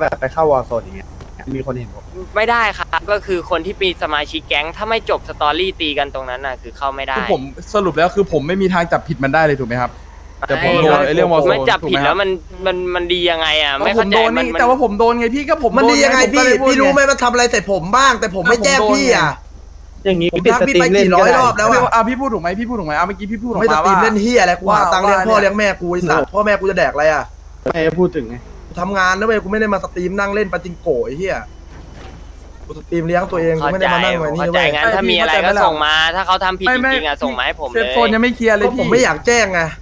S11: แบบไปเข้าวอร์โซนอย่างเงี้ยมีคนเห็นผม
S10: ไม่ได้ครับก็คือคนที่มีสมาชิกแก๊งถ้าไม่จบสตอรี่ตีกันตรงนั้นน่ะคือเข้าไม่ได้
S5: คือผมสรุปแล้วคือผมไม่มีทางจับผิดมันได้เลยถูกไหมครับ แต่ผมโดนไอ้เรื่องวอลโซน
S10: ไม่จับผิด
S5: ถูกไหม
S10: แล้วมันมันมันดียังไงอะ
S5: ก็
S10: ไม่
S5: ผ
S10: เข้ามใจ
S5: โดน
S10: มัน
S5: นี่
S10: มัน
S5: แต่ว่าผมโดนไงพี่ก็ผม
S1: มัน
S5: โดี
S1: ยังไง
S5: ผ
S1: พี่
S5: ก็เลยพูด
S1: พี่รู้ไหม
S5: ง
S1: มันทำอะไรใส่ผมบ้าง แต่ผมไม่แจ้งพี่อะ
S11: อย่างงี้
S1: ผม
S11: ปิด
S1: ทัก
S11: ส
S1: พี่
S11: ตรี
S1: ไป
S11: มเล่น
S1: กี่
S11: ก็
S1: ร้อย
S11: ได้
S1: รอบแล้ว
S5: ไม่
S1: อะ
S5: เอาพี่พูดถูกไหมพี่พูดถูกไหมเอาเมื่อกี้พี่พูดออก
S1: ไม่
S5: มา
S1: สตรีม
S5: ว่า
S1: เล่นเฮียอะไรกูหา
S5: ว่า
S1: ตังค์เลี้ยงพ่อ
S5: ว่าเนี่ย
S1: เลี้ยงแม่กูไอ้สัตว์พ่อแม่กูจะแดกอะไรอะ
S11: ไม่ให้พูดถึงไง
S1: กูทำงานนะเว้ยกูไม่ได้มาสตรีมนั่งเล่นปาจิงโกะไอ้เหี้ยกูสตรีมเลี้ยงตัวเองกู
S10: เข้า
S1: ไม่
S10: ใจ
S1: ได้มานั่งไว้
S10: เข้า
S1: นี่
S10: ใจ
S1: เว้ย
S10: งั้นถ้ามีอะไรก็ส่งมา ถ้าเขาทำผิดจริงๆอะส่งมาให้ผม
S5: เซ
S10: เล
S5: ฟ
S10: ย
S5: โซนยังไม่เคลียร์เลย
S1: ก็
S5: พี่
S1: ผมไม่อยากแจ้งไง
S5: ไม่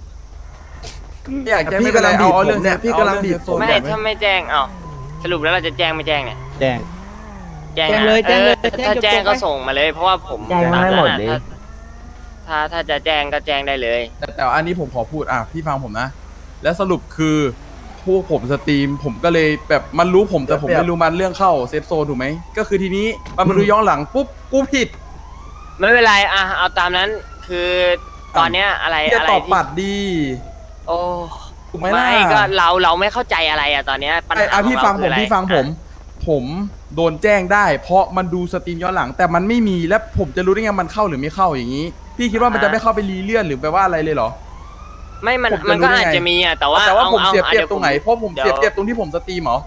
S5: อยากแจ้ง
S1: พี่
S5: ไม่เป็นไร
S1: กำลังบีบ
S5: เอาเอาเรื่อง
S1: ผมเนี่ยพี่กำลังบีบผม
S10: ไม่
S5: เซฟโซน
S10: ถ้าไม่แจ้งเอ้าสรุปแล้วเราจะแจ้งไม่แจ้งเนี่ย
S11: แจ้ง
S10: แจ้ง
S6: แจ้ง
S10: นะ
S6: เลยแจ้งเลย
S10: ออ
S6: แจ้ง
S10: ถ้าแจ้ง
S6: จบๆ
S10: ก็
S6: ไป
S10: ส่งมาเลย เพราะว่าผม
S9: แจ้งไม่หมดเลย
S10: ถ้าถ้าถ้าจะแจ้งก็แจ้งได้เลย
S5: แต่แต่อันนี้ผมขอพูดอะพี่ฟังผมนะ แล้วสรุปคือพวกผมสตรีมผมก็เลยแบบมันรู้ผมแต่ผมไม่รู้มันเรื่องเข้าเซฟโซนถูกไหมก็คือทีนี้มันมาดูย้อนหลังปุ๊บกูผิด
S10: ไม่เป็นไรอะเอาตามนั้นคือตอนเนี้ยอะไร
S5: พี่จะ
S10: อะไร
S5: ตอบ
S10: ที่
S5: ปัดดี
S10: โอ้
S5: ถูกไหม
S10: ไม่
S5: ล่ะ
S10: ก็เราเราไม่เข้าใจอะไรอะตอนเนี้ยปัญ
S5: ไอ้
S10: หา
S5: อะพี่
S10: ขอ
S5: ฟัง
S10: เรา
S5: ผ
S10: คือ
S5: ม
S10: อะไร
S5: พี่ฟังผม ผมโดนแจ้งได้ เพราะมันดูสตรีมย้อนหลัง แต่มันไม่มีและผมจะรู้ได้ไงมันเข้าหรือไม่เข้าอย่างนี้ พี่คิดว่ามันจะไม่เข้าไปรีเลื่อนหรือแปลว่าอะไรเลยเหรอ
S10: ไม่มัน
S5: ผมจะ
S10: มันก็
S5: รู้ได้
S10: อาจ
S5: ไง
S10: จะมีอะแต่ว่า
S5: แต่ว่า
S10: อ
S5: ผมเสีย
S10: อา
S5: เปรียบ
S10: ดี๋ว
S5: ตรงไหนเพราะผม
S10: ดี๋ว
S5: เสียเปรียบตรงที่ผมสตรีมเหรอ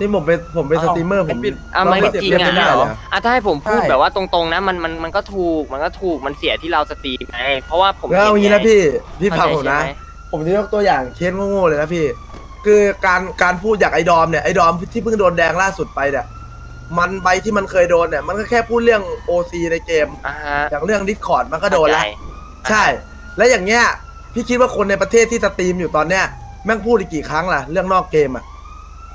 S1: นี่ผมเป็นผมเป็นสตรีมเมอร์ผม
S10: อะมัน
S1: เรา
S10: จริง
S1: เปยบ
S10: อะ
S1: ไม่ได้เหรอ
S10: อะถ้าให้ผมพูด
S5: ใช่
S10: แบบว่าตรงๆนะมันมันมันก็ถูกมันก็ถูกมันเสียที่เราสตรีมไงเพราะว่าผม
S1: แล้วเอางี้นะ
S10: เห็ไพี่
S1: พี่ฟังผม
S10: เข้าใจ
S1: นะ
S10: ใช่ไห
S1: ผมจะยกตัวอย่างเคสโง่ๆเลยนะพี่ คือการการพูดอย่างไอ้ดอมเนี่ยไอ้ดอมที่เพิ่งโดนแดงล่าสุดไปเนี่ยมันใบที่มันเคยโดนเนี่ยมันก็แค่พูดเรื่องโอซีในเกม
S10: อ่าฮะ
S1: อย่างเรื่องดิสคอร์ดมันก็โดนแล้ว
S10: เข้าใจ
S1: ใช่ แล้วอย่างเงี้ยพี่คิดว่าคนในประเทศที่ stream อยู่ตอนเนี้ยแม่งพูดอีกกี่ครั้งล่ะ เรื่องนอกเกมอะ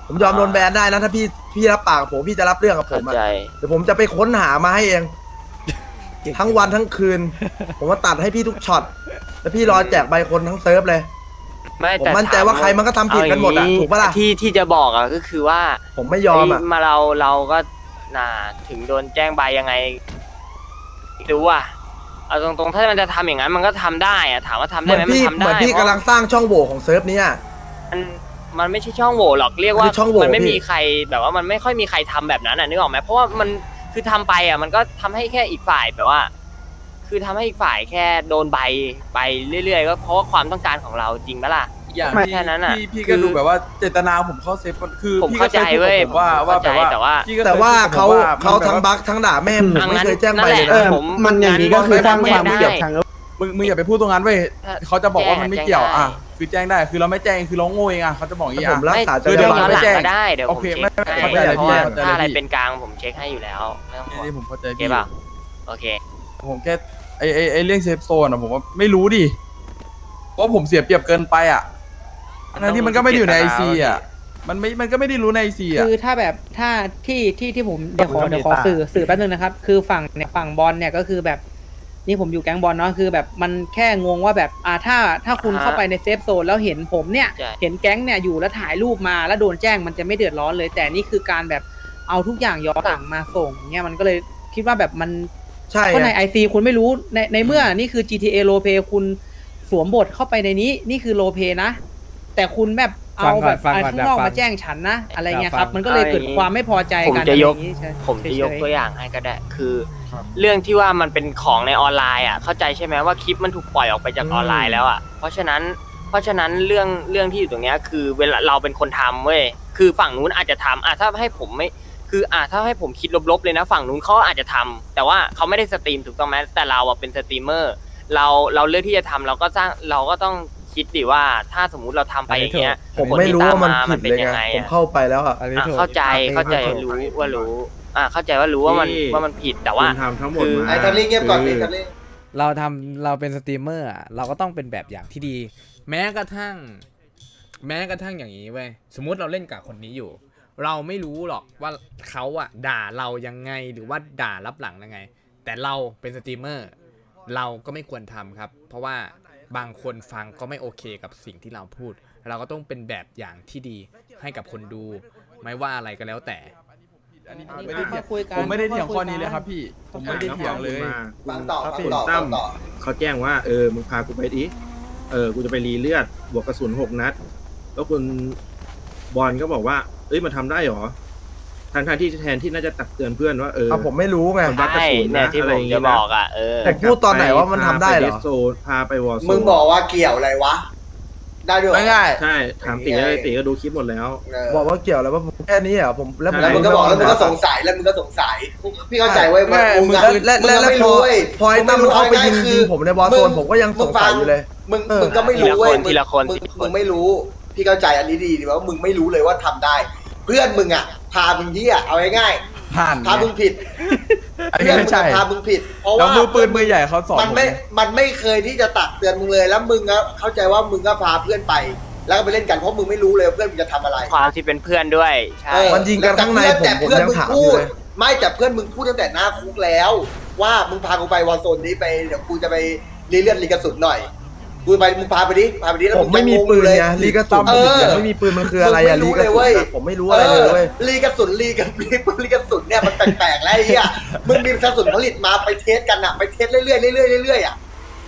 S1: ผมยอมโดน ban ได้นะถ้าพี่พี่รับปากกับผมพี่จะรับเรื่องกับผ
S10: เข้าม
S1: อะ
S10: ใจ
S1: เดี๋ยวผมจะไปค้นหามาให้เอง ทั้งวันทั้งคืน ผมว่าตัดให้พี่ทุกช็อตแล้วพี่รอแจกใบคนทั้ง serv เลย
S10: ไม่
S1: ผม
S10: แต่
S1: มั่นใจว่าใครมันก็ทำผิดกันหมดอะ
S10: เาย่าง
S1: ถูกปะล่ะ
S10: ที่ที่จะบอกอะก็คือว่า
S1: ผมไม่ยอมอะ
S10: เอ้ยมาเราเราก็น่าถึงโดนแจ้งใบยังไงไม่รู้อะเอาตรงๆถ้ามันจะทำอย่างนั้นมันก็ทำได้อะถามว่าทำ
S1: เห
S10: ได้
S1: มือน
S10: ไหมมัน
S1: พี่
S10: ทำ
S1: เหมื
S10: ได้
S1: อนพี่
S10: เพ
S1: กำ
S10: ราะ
S1: ลังสร้างช่องโหว่ของเซิร์ฟเนี้ย
S10: มัน มันไม่ใช่ช่องโหว่หรอกเรียกว่า
S1: คือช่องโหว่
S10: มันไม่
S1: พี่
S10: มีใครแบบว่ามันไม่ค่อยมีใครทำแบบนั้นอะนึกออกไหมเพราะว่ามันคือทำไปอะมันก็ทำให้แค่อีกฝ่ายแบบว่าคคือทำให้อีกฝ่ายแค่โดนใบไปเรื่อยๆก็เพราะว่าความต้องการของเราจริงปะล่ะ
S5: อย่าง
S10: ไม่
S5: ที่
S10: แค่นั้นอะ
S5: พี่พี่
S10: คื
S5: ก็
S10: อ
S5: ดูแบบว่าเจตนาผมเข้าเซฟคือ
S10: ผม
S5: พี่ก็
S10: เข้าใจ
S5: คพูด
S10: เว้ย
S5: กับผมว่า
S10: ผม
S5: ว่า
S10: เข้า
S5: แบบ
S10: ใจ
S5: ว่า
S10: แต่ว่า
S5: พี่ก็
S1: แต่ว่า
S5: คย
S1: เขา
S5: พูดกับผม
S1: เขา
S5: ว่
S1: ทั้ง
S5: แบบ
S1: บักทั้งด่าแม่ผม
S10: อะ
S1: ไม่
S10: งั้น
S1: เคยแจ้ง
S10: นั่
S1: ไป
S10: นแห
S1: เล
S10: ละ
S1: ย
S11: เอ
S1: นะ
S11: อ
S10: ผม
S11: มันอย่างนี้ก็คือสร้างความไม่เหยียบทาง
S5: มึงมึงอย่าไปพูดตรงนั้นเว้ย
S10: ถ้า
S5: เขาจะบอกว่ามันไม่เกี่ยว
S10: แจ้ง
S5: อะคือแจ้งได้คือเราไม่แจ้งคือเราโง่เองอะเขาจะบอกอย่าง
S1: แต่
S5: งี้
S1: ผ
S5: อะ
S1: มรักษา
S10: ไม่
S1: จรร
S10: แจ้ง
S1: ยาบร
S10: ย้อน
S1: รณ
S10: หลัง
S5: แจ้ง
S10: ก็ได้เดี๋ยว
S5: โอ
S10: ผม
S5: เค
S10: เช็ค
S5: ไม่
S10: ให้
S5: เข้าใจแล้ว
S10: เพราะว่า
S5: พี่เข้าใจแล้ว
S10: ถ้าอะไร
S5: พี่
S10: เป็นกลางผมเช็คให้อยู่แล้วไม่ต้องห่วง
S5: นี่ผมเข้าใจ
S10: โอเค
S5: พี่
S10: ป่ะโอเค
S5: ผมแค่ไอไอไอเรื่องเซฟโซนอะผมว่าไม่รู้ดิเพราะผมเสียเปรียบเกินไปอะทั้งที่มันก็ไม่ได้อยู่ในไอซีอะมันไม่มันก็ไม่ได้รู้ในไอซีอะ
S6: คือถ้าแบบถ้าที่ที่ที่ผมเดี๋ยวขอ
S11: มันก็มี
S6: เดี๋ยวขอ
S11: ตา
S6: สื่อสื่อแป๊บนึงนะครับ คือฝั่งเนี่ยฝั่งบอลเนี่ยก็คือแบบ นี่ผมอยู่แก๊งบอลเนาะคือแบบมันแค่งงว่าแบบอ่าถ้าถ้าคุณ
S10: อ่าฮะ
S6: เข้าไปในเซฟโซนแล้วเห็นผมเนี่ย
S10: ใช่
S6: เห็นแก๊งเนี่ยอยู่แล้วถ่ายรูปมาแล้วโดนแจ้งมันจะไม่เดือดร้อนเลย แต่นี่คือการแบบเอาทุกอย่างย้อนหลังมาส่งเนี่ยมันก็เลยคิดว่าแบบมัน
S1: ใช่
S6: เพราะใน
S1: ไง
S6: ไอซีคุณไม่รู้ในในเมื่อนี่คือ GTA โลเ y คุณสวมบทเข้าไปในนี้ นี่คือโลเ y นะ แต่คุณแบบ
S4: ฟั
S6: เอา
S4: งก่
S6: แบ
S4: อน
S6: บ
S4: ฟัง
S6: อะไร
S4: ก่อน
S6: ข้างนอก
S4: อยากฟัง
S6: มาแจ้งฉันนะอะไรเงี้ย
S4: อยาก
S6: ค
S4: ฟั
S6: รับ
S4: ง
S6: มันก็เลยเกิดความไม่พอใจ
S10: ผม
S6: กัน
S10: จะยก
S6: อไรอย่างงี้ใช่
S10: ผมจะยก
S6: เฉๆ
S10: ตัวอย่างให้ก็ได้คือ เรื่องที่ว่ามันเป็นของในออนไลน์อะเข้าใจใช่ไหมว่าคลิปมันถูกปล่อยออกไปจากออนไลน์แล้วอะเพราะฉะนั้นเพราะฉะนั้นเรื่องเรื่องที่อยู่ตรงเนี้ยคือเวลาเราเป็นคนทำเว้ยคือฝั่งนู้นอาจจะทำอะถ้าให้ผมไม่คืออะถ้าให้ผมคิดลบๆเลยนะฝั่งนู้นเขาอาจจะทำแต่ว่าเขาไม่ได้สตรีมถูกต้องไหมแต่เราอะเป็นสตรีมเมอร์เราเราเลือกที่จะทำเราก็สร้างเราก็ต้องคิดดิว่าถ้าสมมุติเราทำไปอย่างเงี้ย
S1: ผม
S10: ผล
S1: ไม่
S10: ที่
S1: รู้
S10: ต
S1: ว่ามัน
S10: มา
S1: ผิด
S10: เป็น
S1: เลย
S10: ยัง
S1: ไง
S10: ไง
S1: ผม
S10: อะ
S1: เข้าไปแล้วอะ
S4: อันนี้
S10: อะ
S4: ถูก
S10: เข้าใจเข้าใจ
S11: ถูก
S10: รู้ว่ารู้ อะเข้าใจว่ารู้ว่ามัน
S11: ที่
S10: ว่ามันผิดแต่ว่า
S11: คุณทำทั้งหมด
S10: คือ
S11: มา
S8: ไอ้ทันลี่เงียบก่อนดิทันลี่
S4: เราทำเราเป็นสตรีมเมอร์อะเราก็ต้องเป็นแบบอย่างที่ดี แม้กระทั่ง แม้กระทั่งอย่างนี้เว้ยสมมุติเราเล่นกับคนนี้อยู่ เราไม่รู้หรอกว่าเขาอะด่าเรายังไงหรือว่าด่ารับหลังยังไง แต่เราเป็นสตรีมเมอร์เราก็ไม่ควรทำครับ เพราะว่าบางคนฟังก็ไม่โอเคกับสิ่งที่เราพูด เราก็ต้องเป็นแบบอย่างที่ดีให้กับคนดู ไม่ว่าอะไรก็แล้วแต่
S5: อันนี้ผมไม่ได้เถียง
S6: คุยกัน
S5: ผมไม่ได้เถียงข้อนี้เลยครับพี่ ผมไม่ได้เถียงเลย
S8: ฟังต่อ
S11: ถ้า
S8: ฟัง
S11: เป็น
S8: ต่อ
S11: ตั้
S8: ฟั
S11: ม
S8: งต่อ
S11: เขาแจ้งว่าเออมึงพากูไปดิเออกูจะไปรีเลือดบวกกระสุนหกนัด แล้วคุณบอลก็บอกว่า เอ้ยมันทำได้เหรอทางทางๆที่แทนที่น่าจะตักเตือนเพื่อนว่าเออ
S1: อะผมไม่รู้ไง
S11: มันวัดกระ
S10: ใช่
S11: สุน
S10: เนี่ย
S11: นะ
S10: ที่
S11: อะไร
S10: ผ
S11: อ
S10: ม
S11: ย่าง
S10: จะ
S11: งี้
S10: บ
S11: นะ
S10: อกอะเออ
S1: แต่พูดตอนไหนว่ามันทำได้เหรอ
S11: พาป Dead Zone พาไปวอร์โซ
S8: มึงบอกว่าเกี่ยวอะไรวะ ได้ด้วยเหรอ
S5: ง่าย
S11: ใช่ถามตีเลยตีก็ดูคลิปหมดแล้ว
S8: เออ
S1: บอกว่าเกี่ยวแล้วว่าผมแค่นี้เหรอผมแล้วผม
S8: แล้วมึงก็บอกแล้วมึงก็สงสัยแล้วมึงก็สงสัยพี่เข้าใจเว้ยว่ามึงอะ
S1: และ
S8: มึง
S1: และ
S8: ก็
S1: และ
S8: ไม่
S1: พอ
S8: รู้เว้ย
S1: พอไอ้ตั้มมันเข้าไปยิง
S8: มึ
S1: ยิงผมในบอลโซนผมก็ยังสงสัยอยู่เลย
S8: มึง
S1: เออ
S8: มึงก็ไม่รู้เว้ย
S10: ทีละคน
S8: มึง
S10: ทีละคน
S8: มึงมึงไม่รู้พี่เข้าใจอันนี้ดีดีว่ามึงไม่รู้เลยว่าทำได้ เพื่อนมึงอะพามึงที่อะเอาง่าย
S5: ๆผ่าน
S8: ๆพามึงผิด
S5: อัน
S8: เพื่
S5: นี้
S8: อน
S5: ไม่
S8: มึง
S5: ใช่
S8: อะพามึงผิด เพราะ
S5: แล้ว
S8: ว่า
S5: มือปืนมือใหญ่เขาสอน
S8: มันไม่
S5: ผ
S8: มันไม่เคยที่จะตักเตือนมึงเลย แล้วมึงก็เข้าใจว่ามึงก็พาเพื่อนไป แล้วก็ไปเล่นกันเพราะมึงไม่รู้เลยว่าเพื่อนมึงจะทำอะไร
S10: ความที่เป็นเพื่อนด้วยใช่
S8: เออ
S1: มันยิงกันข้างในผม
S8: แต่
S1: ผม
S8: เพื่อน
S1: ยัง
S8: มึง
S1: ถามอ
S8: พู
S1: ยู่
S8: ด
S1: เลย
S8: ไม่แต่เพื่อนมึงพูดตั้งแต่หน้าคุกแล้ว ว่ามึงพากูไปวอลโซนนี้ไปเดี๋ยวกูจะไปรีเลือดรีกระสุนหน่อย กูไปมึงพาไปดิพาไปดิแล้ว
S1: ผมไม่มีปืนไงลีกระสุน
S8: เออ
S1: ไม่มีปืนมันคืออะไรอะ
S8: มึ
S1: ลี
S8: ง
S1: ก
S8: ไม่
S1: ระ
S8: รู้
S1: สุ
S8: เลย
S1: น
S8: เว้ย
S1: อะผมไม่รู้อะไรเลยเว้ย
S8: ออรีกระสุนรีกับรีรีกระสุนเนี่ยมันแปลกๆแล้วไอ้เหี้ยมึงมีกระสุนผลิตมาไปเทสกันอะไปเทสเรื่อยๆเรื่อยๆเรื่อยๆอะ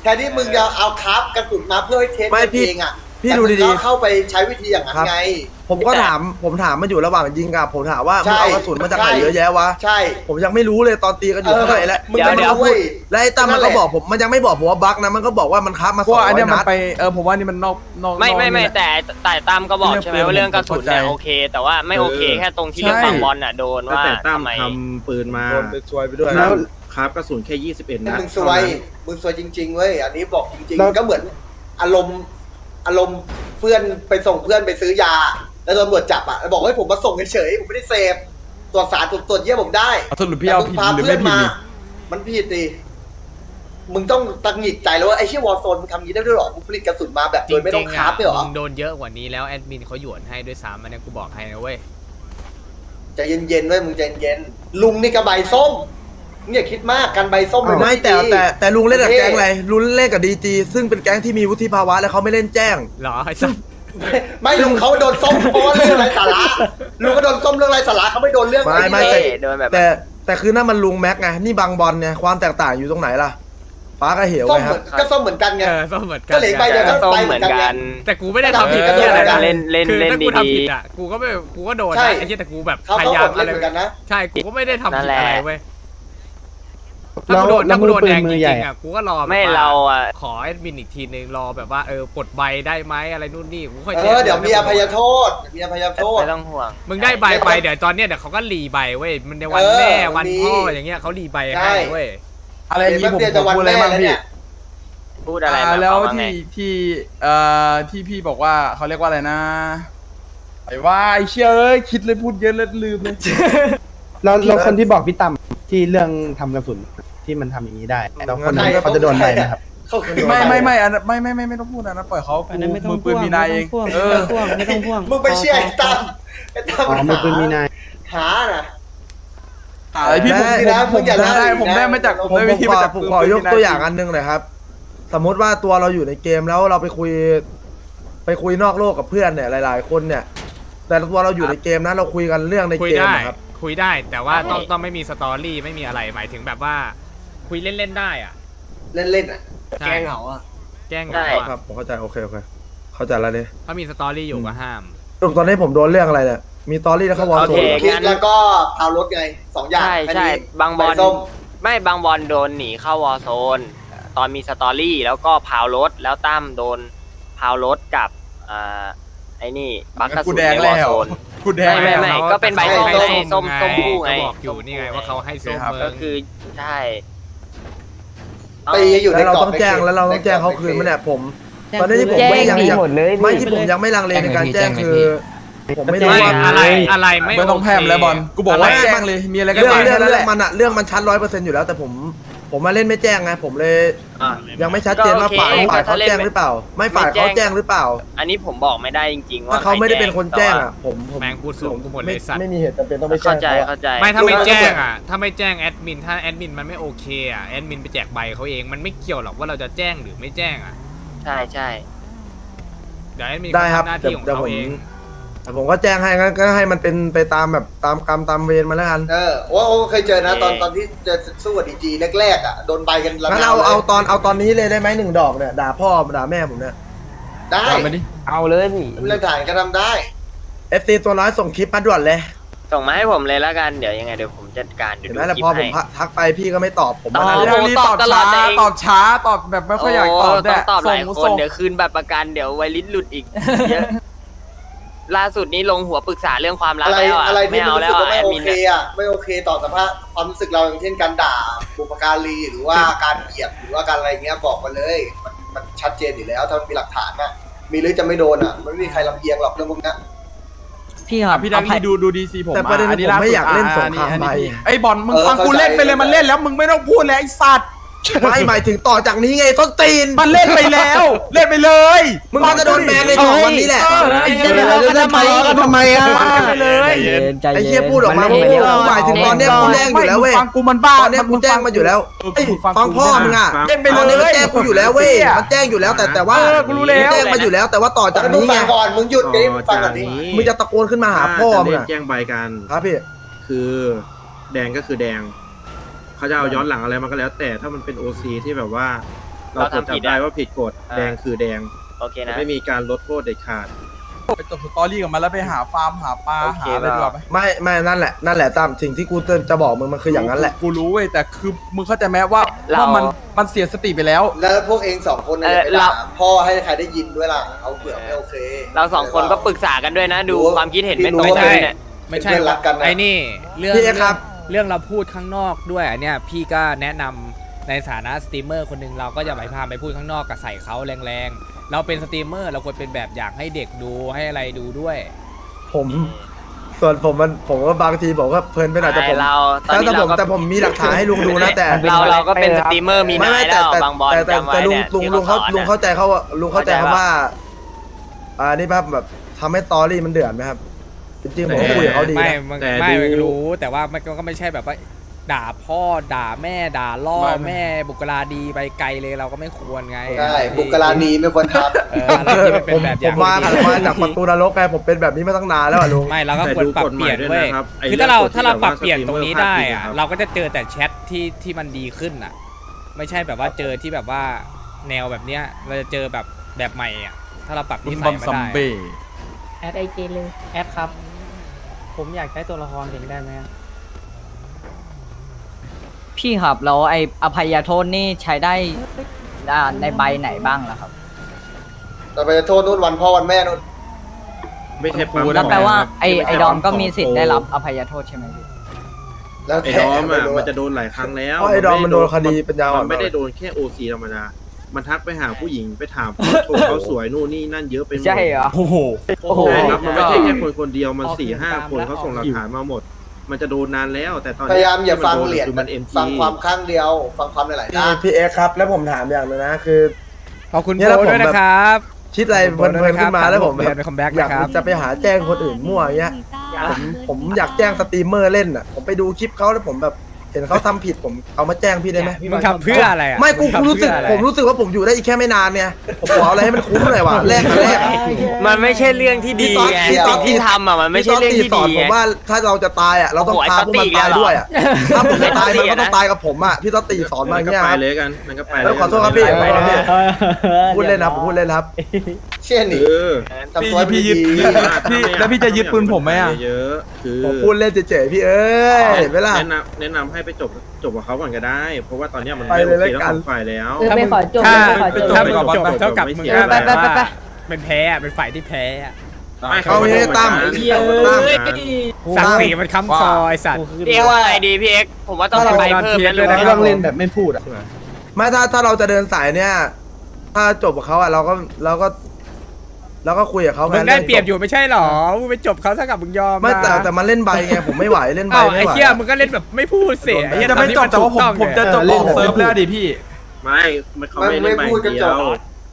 S8: แทนที่มึงจะเอาคราฟกระสุนมาเพื่อให้เทส
S1: ไม่
S8: กัน
S1: พี่
S8: เองอะ
S1: พี่
S8: แต่
S1: ดู
S8: มึง
S1: ดี
S8: ก็เข้าไปใช้วิธีอย่างนั้น
S1: ครับ
S8: ไง
S1: ๆผมก็ถามผมถามมันอยู่ระหว่างยิงกับผมถามว่า
S8: ใช่
S1: มึงเอากระสุนมาจากไหน
S8: ใช่
S1: เยอะแยะวะ
S8: ใช่
S1: ผมยังไม่รู้เลยตอนตีกันอยู่ข้างในแล้ว
S8: มึงไม่
S10: เดี๋ยว
S8: รู้เว้ย
S1: และไอ้ตั้มมันก็บอกผมมันยังไม่บอกผมว่าบั๊กนะมันก็บอกว่ามันคับมา
S5: เพ
S1: สอ
S5: ราะ
S1: ง
S5: ว่าอัน
S1: ร้อ
S5: เนี้
S1: ย
S5: ยมัน
S1: นัด
S5: ไปเออผมว่านี่มันนอกนอก
S10: ไม่
S5: นอก
S10: ไม่ไม่
S5: นี่แหละ
S10: แต่แต่ตามก็บอก
S5: เรื่อง
S10: ใช่ไหม
S5: ปืน
S10: ว่าเรื่องกระสุนเนี่ย
S5: ผมเข้าใจ
S10: โอเค แต่ว่าไม่โอเค
S11: เออ
S10: แค่ตรงที่เรื่อง
S5: ใช่
S10: บางบอลน่ะโดน
S11: ตั้ง
S10: ว่า
S11: แต่ตั้ม
S10: ทำไม
S11: ทำปืนมา
S1: โดนไปซวยไปด้วย
S11: แล้วครับกระสุนแค่ 21นัด
S8: มึงซวยมึงซวยจริงๆเว้ยอันนี้บอกจริง
S11: แล้ว
S8: ๆก็เหมือนอารมณ์ อารมณ์เพื่อนไปส่งเพื่อนไปซื้อยา แล้วตำรวจจับอะแล้วบอกว่าผมมาส่งเฉยๆผมไม่ได้เสพตรวจสารตรวจตรวจเยี่ยผมได้
S5: เอาสรุปพี่เอา
S8: แต่มึ
S5: ผิ
S8: ง
S5: ด
S8: พา
S5: หรือ
S8: เพื่อ
S5: ไม่
S8: น
S5: ผิด
S8: มา
S5: นี่
S8: มันผิดดิมึงต้องตังหงิดใจแล้วว่าไอ้เชี่ยวอลโซนมึงทำอย่างนี้ได้ด้วยเหรอมึงผลิตกระสุนมาแบบ
S4: จ
S8: โดยไม่ต้
S4: ริ
S8: อง
S4: งๆ
S8: ครา
S4: อะ
S8: ฟด้วยเหรอ
S4: มึงโดนเยอะกว่านี้แล้วแอดมินเขาหยวนให้ด้วยซ้ำอันเนี้ยกูบอกให้นะเว้ย
S8: ใจเย็นๆเว้ยมึงใจเย็นๆลุงนี่กระใบส้ม มึงอย่าคิดมากกันใบส้มเลยนะ
S1: ไม่แต่
S8: พี่
S1: แต่แต่ลุงเล่นกับแก๊งอะไรลุงเล่นกับดีจีซึ่งเป็นแก๊งที่มีวุฒิภาวะและเขาไม่เล่นแจ้ง
S4: เหรอไอ้สัส
S8: ไม่ลุงเขาโดนส้มเพราะว่าเรื่องไรสาระลุงก็โดนส้มเรื่องไรสาระเขาไม่โดนเรื่อง
S1: ไม่ไม่
S8: อ้
S1: แต่
S8: นี่
S10: โดนแบบ
S1: แต่ แต่คือนั่นมันลุงแม็กไงนี่บางบอลไงความแตกต่างอยู่ตรงไหนล่ะฟ้ากับเหว
S8: ส้ม
S1: ไง
S8: เห
S1: ค
S8: มื
S1: รั
S8: อบนก็ส้มเหมือนกันไง
S4: เออส้มเหมือนกัน
S8: ก็เหลืออีกใบเดียว
S10: ส้มเหมือนกัน
S4: แต่กูไม่ได้ทำผิด
S8: เออ
S4: เหี้ยอะไรนะ
S10: เล่นเล่น
S4: คือ
S10: เล่น
S4: ถ้ากูทำ
S10: ดีๆ
S4: ผิดอะกูก็ไม่กูก็โดน
S8: ใช่
S4: นะไอ้เหี้ยแต่กูแบบ
S8: เขา
S4: พ
S8: เขา
S4: ยายาม
S8: กด
S4: อะ
S8: เล่น
S4: ไร
S8: เหมือนกันนะ
S4: ใช่กูก็ไม่ได้ทำผิด
S10: นั่นแหละ
S4: อะไรเว้ย ถ้ากูโดนถ้ากูโดนแดงจริงๆอะกูก็รอแบบ
S10: ไม่
S4: ว่
S10: เราอะ
S4: ขอแอดมินอีกทีนึงรอแบบว่าเออกดใบได้ไหมอะไรนู่นนี่กูค่อย
S8: เอ
S4: แจ้ง
S8: อเดี๋ยวมีอภัยโทษเดี๋ยวมีอภัยโทษ
S10: ไม่ต้องห่วง
S4: มึงได้ใบไปเดี๋ยวตอนเนี้ยเดี๋ยวเขาก็รีใบเว้ยมันในวัน
S8: เออ
S4: แม่
S8: มัน
S4: วัน
S8: มี
S4: พ่ออย่างเงี้ยเขารีใบ
S8: ใช่
S4: ให้เว้ย
S5: อะไรอย่างนี้ผม
S8: เดี๋ยว
S5: ผ
S8: จะ
S5: ม
S8: วัน
S5: พูดอะไร
S8: แม่
S5: บ้าง
S8: แล้ว
S5: พี่
S8: เนี่ย
S10: พูดอะไร
S5: อ่า
S10: มา
S5: แล้ว
S10: ว่าไง
S5: ที่ที่เอ่อที่พี่บอกว่าเขาเรียกว่าอะไรนะไอ้ว่าไอ้เชี่ยเอ้ยคิดเลยพูดเยอะเลยลืมเลย
S12: เราเราคนที่บอกพี่ตั้มที่เรื่องทำกระสุน ที่มันทำอย่างนี้ได้เราคนนั้น
S8: ใคร
S12: เขาจะโดนอะไรไหมครับ
S8: เขาคือ
S5: ไม่ไม่ไม่อันนั้นไม่ไม่ไม่ไม่ต้องพูดอันนั้นปล่อยเขา
S6: อันนั้นไม่ต้อง
S5: มือปืน
S6: พ่วง
S5: มีนายเอง
S6: ไม่
S5: เอ
S6: ต้อง
S5: อ
S6: พ่วงไม่ต้องพ่วง
S8: มึงไปเชื่อไอ้ตั้มไอ้ตั้ม
S12: อ๋อมือปืนมีนาย
S8: หาน่ะ
S5: อะไรพี่ผม
S8: ได้
S5: ผม
S8: นะ
S5: ผม
S8: อย่า
S5: ได้
S8: ได้
S5: ผมได้มาจาก
S8: นะ
S5: ผม
S1: ผม
S5: ได้
S1: ผ
S5: วิ
S1: ม
S5: ธี
S1: ข
S5: มา
S1: อ
S5: จาก
S1: ผม
S5: ปืน
S1: ขอยก
S5: ปืน
S1: ตัวอย่างอันหนึงหน่อยครับ สมมุติว่าตัวเราอยู่ในเกมแล้วเราไปคุย ไปคุยนอกโลกกับเพื่อนเนี่ยหลาย ๆ คนเนี่ย แต่ตัวเราอยู่ในเกมนะเราคุยกันเรื่องใน
S4: คุย
S1: เกม
S4: ได้
S1: นะครับ
S4: คุยได้แต่ว่า
S10: ใช่
S4: ต้องต้องไม่มีสตอรี่ไม่มีอะไรหมายถึงแบบว่า คุยเล่นๆได้อะ
S8: เล่นๆอะ
S4: ใช่
S3: แกล้งเหงาอะ
S4: แจ้ง
S10: ได้
S4: เหงา
S1: ครั
S4: อะ
S1: บผมเข้าใจโอเคโอเคเข้าใจแล้วเนี่ย
S4: ถ้ามีสตอรี่อยู่ก็ห้าม
S1: ตอนนี้ผมโดนเรื่องอะไรเนี่ยมีตอรี่แล้วเขาวอล
S10: โอ
S1: โซ
S10: เค
S1: น
S8: คิดแล้วก็เอารถไงสองอย่าง
S10: ใช่
S8: แค่
S10: ใช่
S8: นี้
S10: บางบอล
S8: ใส้ม
S10: ไม่บางบอลโดนหนีเข้าวอร์โซน ตอนมีสตอรี่แล้วก็พาวรถแล้วตั้มโดนพาวรถกับอ่าไอ้นี่บัคกระ
S5: กู
S10: สุน
S5: แดง
S10: ในว
S5: แล้
S10: อร์โซ
S5: วนกูแดง
S10: ไม่ไม่
S5: แล้ว
S10: ไม่ก็เป็นใบส้มไงส้มส้มคู่ไง
S4: ก็บอกอยู่นี่ไงว่าเขาให้ส้ม
S5: ครับ
S4: มึ
S10: ก็
S4: ง
S10: คือใช่
S8: ตีอยู่ใน
S1: แล้วเรา
S8: กรอบ
S1: ต้องแจ้งแล้วเราต้องแจ้งเขาคืนมาเนี่ยผมตอนนี้ที่ผม
S9: แจ้
S1: ไม่
S9: ง
S1: ยัง
S9: ดี
S1: ยัง
S9: หมดเลย
S1: ไม่
S9: พี่
S1: ที่ผมยังไม่ลังเลในการแจ้งคือผมไม่
S4: ไม่
S1: รู้ว่า
S4: อะไรอะไรไม่
S5: ไม่ต้อง
S4: โเค
S5: แพร่มแล้วบอลกูบอกว่า
S1: อะไร
S5: แจ้งเลยมีอะไรก็
S1: เรื่อง
S5: แจ้ง
S1: เรื่อง
S5: แค่นั้น
S1: เรื่
S5: แห
S1: อง
S5: ละ
S1: มันอะเรื่องมันชัดร้อยเปอร์เซ็นต์อยู่แล้วแต่ผม ผมมาเล่นไม่แจ้งไงผมเลย
S3: อะ
S1: ยังไม่ชัดเจนว่าฝ่าย
S10: ก็โอเค
S1: ฝ่ายเขา
S10: ถ้าเล่น
S1: แจ้งหรือเปล่า ไม่ฝ่ายเขาแจ้งหรือเปล่า
S10: อันนี้ผมบอกไม่ได้จริง ๆ ว่า
S1: ถ้าเขาไม่ได้เป็นคนแจ้ง
S10: แต่
S1: อะ
S10: ว่า
S1: ผมผม
S4: แม่งพูดสูงกูหมดเลยสัตว์
S1: ไม่มีเหตุจำเป็นต้องไปแจ้
S10: เข้างใจ
S1: เขาอะ
S10: เข้าใจ
S4: ไม่ถ้าไม่
S8: ลูก
S4: แจ้
S8: ก็
S4: ง
S8: เปิด
S4: อะ ถ้าไม่แจ้งแอดมิน ถ้าแอดมินมันไม่โอเคอะ แอดมินไปแจกใบเขาเอง มันไม่เกี่ยวหรอกว่าเราจะแจ้งหรือไม่แจ้งอะ
S10: ใช่ใช่
S4: เดี๋ยวแอดมิน
S1: ได้ครับ
S4: เขาทำหน้า
S1: เดี๋ยว
S4: ที่ของ
S1: เดี๋ยว
S4: เขา
S1: ผม
S4: เอง
S1: แต่ผมก็แจ้งให้งั้นก็ให้มันเป็นไปตามแบบตามกรรมตามเวรมาแล้วกัน
S8: เออว่าโอ้เคยเจอนะ ตอนตอนที่จะสู้กับดีจีแรกๆอะโดนใบกันละ
S1: งั้น
S8: น
S1: เอา
S8: วลย
S1: เอาตอนเอาตอนนี้เลยได้ไหมหนึ่งดอกเนี่ยด่าพ่อด่าแม่ผมเนี่ย
S8: ได้
S5: เอามาดิ
S9: เอาเลยพี่
S8: เรื่องถ่ายก็ทำได้
S1: FC ตัวน้อยส่งคลิปมาด่วนเลย
S10: ส่งมาให้ผมเลยแล้วกันเดี๋ยวยังไงเดี๋ยวผมจัดการเดี๋ย
S1: เห็
S10: วนดู
S1: ไหมแต่
S10: คลิ
S1: พอ
S10: ป
S1: ผม
S10: ให้
S1: ทักไปพี่ก็ไม่ตอบผม
S10: ตอบ
S1: มา
S10: โอ้
S1: นาน
S10: โห
S5: พี่
S10: ตอบตลอด
S5: ช้า
S10: เอง
S5: ตอบช้าตอบแบบไม่ค่อยอยากตอบ
S10: โต้องตอบหลาย
S5: ส่ง
S10: คน
S5: ส่ง
S10: เดี๋ยวคืนบัตรประกันเดี๋ยวไวลิสหลุดอีกเยอะ ล่าสุดนี้ลงหัวปรึกษาเรื่องความรัก
S8: อะไร
S10: แล้วอะ
S8: อะไร
S10: ไม่
S8: ที่มัน
S10: เอา
S8: รู้
S10: แล้
S8: สึ
S10: ว
S8: ก
S10: อะ
S8: ว่า
S10: แอ
S8: ไม่
S10: ด
S8: โอ
S10: มิน
S8: เค
S10: อะ
S8: อะไม่โอเคต่อสภาพความรู้สึกเราอย่างเช่นการด่าบุปการีหรือว่าการเหยียบหรือว่าการอะไรเงี้ยบอกมาเลย มันมันชัดเจนอยู่แล้วถ้ามันมีหลักฐานนะมีหรือจะไม่โดนอะมันไม่มีใครลำเอียงหรอกเรื่องพวกนี้
S6: พี่ค
S5: อะ
S6: รับ
S5: พี่ดังนี่ดูดูดีซีผม
S1: แต่ประเด็น
S5: อ่
S1: ผมไม่อยากเล่นสงคราม
S5: อัน
S1: ใบ
S5: นี้ไอ้บอลมึง
S8: เออ
S5: ฟังกู
S8: เข้าใจ
S5: เล่นไปเลยมันเล่นแล้วมึงไม่ต้องพูดแล้วไอ้สัตว์
S1: ไม่หมายถึงต่อจากนี้ไงต้นตีน
S5: มันเล่นไปแล้ว เล่นไปเลย
S1: มึงก็จะโดนแบนในสองวันนี้แหละ
S5: เออไอ้เหี้ย
S12: เดี๋ยวเราจะทำไมกันทำไมอะ
S5: เล่นไปเลย
S9: ใจเย็นใจเย็น
S1: ไอ้เหี้ยพูดออกมา
S9: เล่นไปแล้ว
S1: หมายถึงตอนเนี้ยกูแจ้งอยู่แล้วเว้ย
S5: ไม่มึงฟังกูมันบ้า
S1: ตอนเนี้ยกูแจ้งมาอยู่แล้ว
S5: เออ
S1: เอ้ย
S5: กูฟัง
S1: ฟังพ่อ
S5: กู
S1: มึงอะ
S5: เล่นไป
S1: ตอน
S5: เล
S1: นี้มัน
S5: ย
S1: แจ้งกูอยู่แล้วเว้ยมันแจ้งอยู่แล้วแต่แต่ว่า
S5: เออกูรู้แล้ว
S1: มันแจ้งมาอยู่แล้ว แต่ว่าต่อจาก
S8: มึง
S1: นี้
S8: ฟั
S1: ไง
S8: งก่อนมึงหยุดกันมึงฟังก่อนดิ
S1: มึงจะตะโกนขึ้นมาหาพ่อมึง
S11: ถ้าจะเล่
S1: อะ
S11: นแจ้งใบกัน
S1: ครับพี่
S11: คือแดงก็คือแดง เขาจะเอาย้อนหลังอะไรมาก็แล้ว แต่ถ้ามันเป็นโอซีที่แบบว่า เรา
S10: เรา
S11: ตรวจ
S10: ทำผิ
S11: จับ
S10: ด
S11: ได้
S10: อะ
S11: ว่าผิดกฎ
S10: อ่า
S11: แดงคือแดง
S10: โอเค
S11: จะ
S10: นะ
S11: ไม่มีการลดโทษเด็ดขาด
S5: ไปตบสตอรี่กับมันแล้วไปหาฟาร์มหาปลา
S10: โอเค
S5: หาอะไรดีกว่าไหม
S1: ไม่ไม่นั่นแหละนั่นแหละตามสิ่งที่กูจะบอกมึงมันคืออย่างนั้นแหละ
S5: กูรู้เว้ยแต่คือมึงเข้าใจไหมว่า
S10: เรา
S5: ว่ามันมันเสียสติไปแล้ว
S8: แล้วพวกเองสองคนเนี่ย
S10: เออ
S8: ไปด่า
S10: เรา
S8: พ่อให้ใครได้ยินด้วยล่ะเอาเผื่อไม่โอเค
S10: เราสองคนก็ปรึกษากันด้วยนะ ดู
S8: รู้
S10: ความคิดเห็นไม่ตรง
S8: รู้
S10: กัน
S8: ว่า
S10: เนี่ย
S4: ไม่ใช่
S8: เป็นเพื่อนรักกันนะ
S4: ไอ้นี่ เรื่อง
S1: พี่ครับ
S4: เรื่องเราพูดข้างนอกด้วยอันเนี้ยพี่ก็แนะนำในฐานะสตรีมเมอร์คนหนึ่งเราก็อย่าไปพาไปพูดข้างนอกกับใส่เขาแรงๆ เราเป็นสตรีมเมอร์เราควรเป็นแบบอย่างให้เด็กดูให้อะไรดูด้วย
S1: ผม ส่วนผมมันผมว่าบางทีผมก็เพลินไปหน่อยแต่ผม
S10: เราตอน
S1: แต่
S10: นี้
S1: แต่ผ
S10: เรา
S1: ม
S10: ก็
S1: แต่ผมมีหลักฐานให้ลุงดูนะแต่
S10: เราเราก็เป็นสตรีมเมอร์มี
S1: ไม่
S10: นา
S1: ไม่
S10: ย
S1: แต่
S10: แล้ว
S1: แต่
S10: บางบอล
S1: แต่แต่
S10: จำไว้
S1: แต่ลุง
S10: เนี่ย
S1: ลุง
S10: ที่
S1: ลุงเขา
S10: สอน
S1: ลุง
S10: อะ
S1: เข้าใจเขาว่าลุงเข้าใจ
S10: เข้าใจ
S1: คำ
S10: ว่า
S1: ว่า อ่านี่แบบแบบทำให้ตอรี่มันเดือดไหมครับ จริงๆผมก็คุยกับเขาดี
S4: ไม่
S1: นะ
S4: มัน
S11: แต่
S4: ไม่
S11: ดู
S4: รู้แต่ว่ามันก็ไม่ใช่แบบว่าด่าพ่อด่าแม่ด่าล่อ
S5: ไม่ไม่
S4: แม่บุกลาดีไปไกลเลยเราก็ไม่ควรไง
S8: ใช่บุกลานีไม่ควรทำ
S4: เอออะไรที่มันเป็นแบบอ
S1: ผ
S4: ย่ามง
S1: มา
S4: ที่
S1: ผม
S4: ดี
S1: มาจากประตูนรกไงผมเป็นแบบนี้มาตั้งนานแล้วอะลุง
S4: ไม่เราก็
S11: แต่
S4: ควร
S11: ดู
S4: ปรับ
S11: กฎห
S4: เปลี่
S11: มาย
S4: ยน
S11: ด้วย
S4: เว้ย
S11: นะครับไอ้
S4: คือถ้าเรา
S11: เรื่องกฎ
S4: ถ้าเรา
S11: ที่
S4: ปรับ
S11: แบบว่า
S4: เปลี่ยนตรงนี้
S11: สตรีมเมอร์
S4: ได้
S11: พลาดพิง
S4: อะ
S11: อะครับ
S4: เราก็จะเจอแต่แชทที่ที่มันดีขึ้นอะไม่ใช่แบบว่าเจอที่แบบว่าแนวแบบเนี้ยเราจะเจอแบบแบบใหม่อะถ้าเราปรับ
S5: คุ
S4: นิ
S5: ณ
S4: สั
S5: บอยม
S4: มา
S5: ซัม
S4: ได้
S5: เบ้
S6: แอดไอเจเลยแอดครับ ผมอยากใช้ตัวละครถึงได้ไหม
S3: พี่ครับแล้วไออภัยโทษนี่ใช้ได้อ่าในใบไหนบ้างล่ะครับ
S8: แต่ไปโทษนู่นวันพ่อวันแม่นู่น
S11: ไม่ใช่ปั๊ม
S3: แล้วแปลว่าไอ
S11: ม่
S3: ไอ
S11: ใช่
S3: ดอม
S11: ปั๊
S3: ก็มีสิทธิ์ได้รับ
S11: ข
S3: อ
S11: อง
S3: ภัยโทษใช่ไหมพี่
S8: แล้ว
S11: ไอ้
S8: แต่
S11: ดอม
S8: ไม่
S11: อะ
S8: รู้
S11: มันจะโดนหลายครั้งแล้ว
S1: เพราะไอ้ดอมมันโดนคดีปัญญาอ่อน
S11: มันไม่ได้โดนแค่โอซีธรรมดา มันทักไปหาผู้หญิงไปถามเขาชมเขาสวยนู่นนี่นั่นเยอะไปหมด
S3: ใช่เหรอ
S5: โอ้โห
S3: โอ้โห
S11: ใช่ครับมันไม่ใช่แค่คนคนเดียวมัน
S3: ออก
S11: สี่ห้า
S3: ตาม
S11: คน
S3: แล้ว
S11: เขาส่งหลักฐานมาหมด มันจะโดนนานแล้ว แต่ตอน
S8: พ
S11: นี้
S8: ยายามอย่าฟัง
S11: ที่มันโดน
S8: เหรียญ
S11: คือมันเอ็ม
S8: ฟังความข้างเดียว ฟังความหลายๆ
S1: พี่
S8: ด้าน
S1: พี่เอ็กซ์ครับ แล้วผมถามอย่างหนึงนะคือ
S4: ขอบคุณ
S1: เนี่
S4: โบ
S1: ยแล้วผม
S4: ด้วยนะครับ
S1: คิดอะไร
S4: ขอบคุณ
S1: เพลินๆขึ้นมา
S4: นะครับ
S1: แล้วผม
S4: เดือนเป็นคัมแบ็ก
S1: อยาก
S4: นะครับ
S1: จะไปหาแจ้งคนอื่นมั่วอย่างเงี้ยผมผมอยากแจ้งสตรีมเมอร์เล่นอะ ผมไปดูคลิปเขาแล้วผมแบบ เห็นเขาทำผิดผมเอามาแจ้งพี่ได้ไหม
S4: มึงทำเพื่ออะไรอะ
S1: ไม่กู
S4: งทำ
S1: รู้สึก
S4: เพื่ออะไร
S1: ผมรู้สึกว่าผมอยู่ได้อีกแค่ไม่นานเนี่ยผมขออะไรให้มันคุ้มหน่อยว่ะแลกกันแลก
S10: มันไม่ใช่เรื่องที่ดีไง
S1: พี่ต๊อด
S10: สิ่งที่ทำอะมันไม่ใช่เรื่องที่
S1: พี่ต๊
S10: ดี
S1: อดสอนผ
S10: ไง
S1: มว่าถ้าเราจะตายอะเราต้อง
S10: โอ้โห
S1: พาพวกมัน
S10: ไอ้ต๊อดตี
S1: ตายด้วยอะถ้าผมจะตาย
S10: ไอ้ต๊อดตี
S1: มันก็ต้อง
S10: นะ
S1: ตายกับผมอะพี่ต๊อดตีสอนมา
S11: มั
S1: อนย่าง
S11: ก็
S1: เงี้ย
S11: ไป
S1: ครับ
S11: เลยกัน มันก็ไป
S1: แล้วขอโทษครับพี่ขอโทษครับพี่พูดเล่นนะครับผมพูดเล่นนะครับ
S8: เช่นนี่
S11: เออ
S8: ทำตัวให้
S5: พี่ยึด
S8: ดี
S5: พี่แล้วพี่จะยึดปืนผมไหมอะ
S11: เยอะคือ
S1: ผมพูดเล่นเฉยๆพี่เอ้ยเห็นไหมล่ะ
S11: แนะนำแนะนำให้ไปจบจบกับเขาก่อนก็ได้ เพราะว่าตอนเนี้ยมัน
S1: ไป
S11: ไม่
S1: เล
S11: โอยเค
S1: แล้ว
S11: ทั้ง
S1: กัน
S11: สองฝ่ายแล้ว
S3: เออไปขอจบ
S4: ถ้า
S3: ไปขอจบ
S4: ถ้า
S5: ไป
S4: มึง
S5: ก่อน
S4: จบ
S5: ไป
S4: เท่ากับมึง
S11: ไป
S4: ก็
S11: ไป
S4: แบบ
S11: ไป
S4: ว่า
S11: ไป
S4: เป็นแพ้อะเป็นฝ่ายที่แพ้อะ
S11: ไม่
S1: เอางี้ตั้ม
S11: ตั้ม
S4: ศักดิ์ศรีมันค้ำคอไอสัตว์
S10: เรียกว่าไงดีพี่เอ็กซ์ผมว่าต้องทำใบเพิ่มนะ
S4: ด้วยนะ
S10: ห
S12: ไม่
S10: รือว่า
S12: ต้องเล่นแบบไม่พูดอะ
S1: ไม่ถ้าถ้าเราจะเดินสายเนี่ย ถ้าจบกับเขาอะเราก็เราก็ เราก็คุยกับเขา
S4: มึงได้เปรียบอยู่ไม่ใช่หรอมึงไปจบเขาเท่ากับมึงยอม
S1: ไม่แต่
S4: นะ
S1: แต่มันเล่นใบไงผมไม่ไหวเล่นใบ
S4: เอ้า
S1: ไม่
S4: ไอ้
S1: ไหว
S4: เหี้ยมึงก็เล่นแบบไม่พูดเสียไอ้เหี้ย
S5: จะไม่จบแต่ว่าผมผมจะจบออกเซิร์ฟแล้วดิพี่
S11: ไม่มันเขาไม่เล่นใบเดียว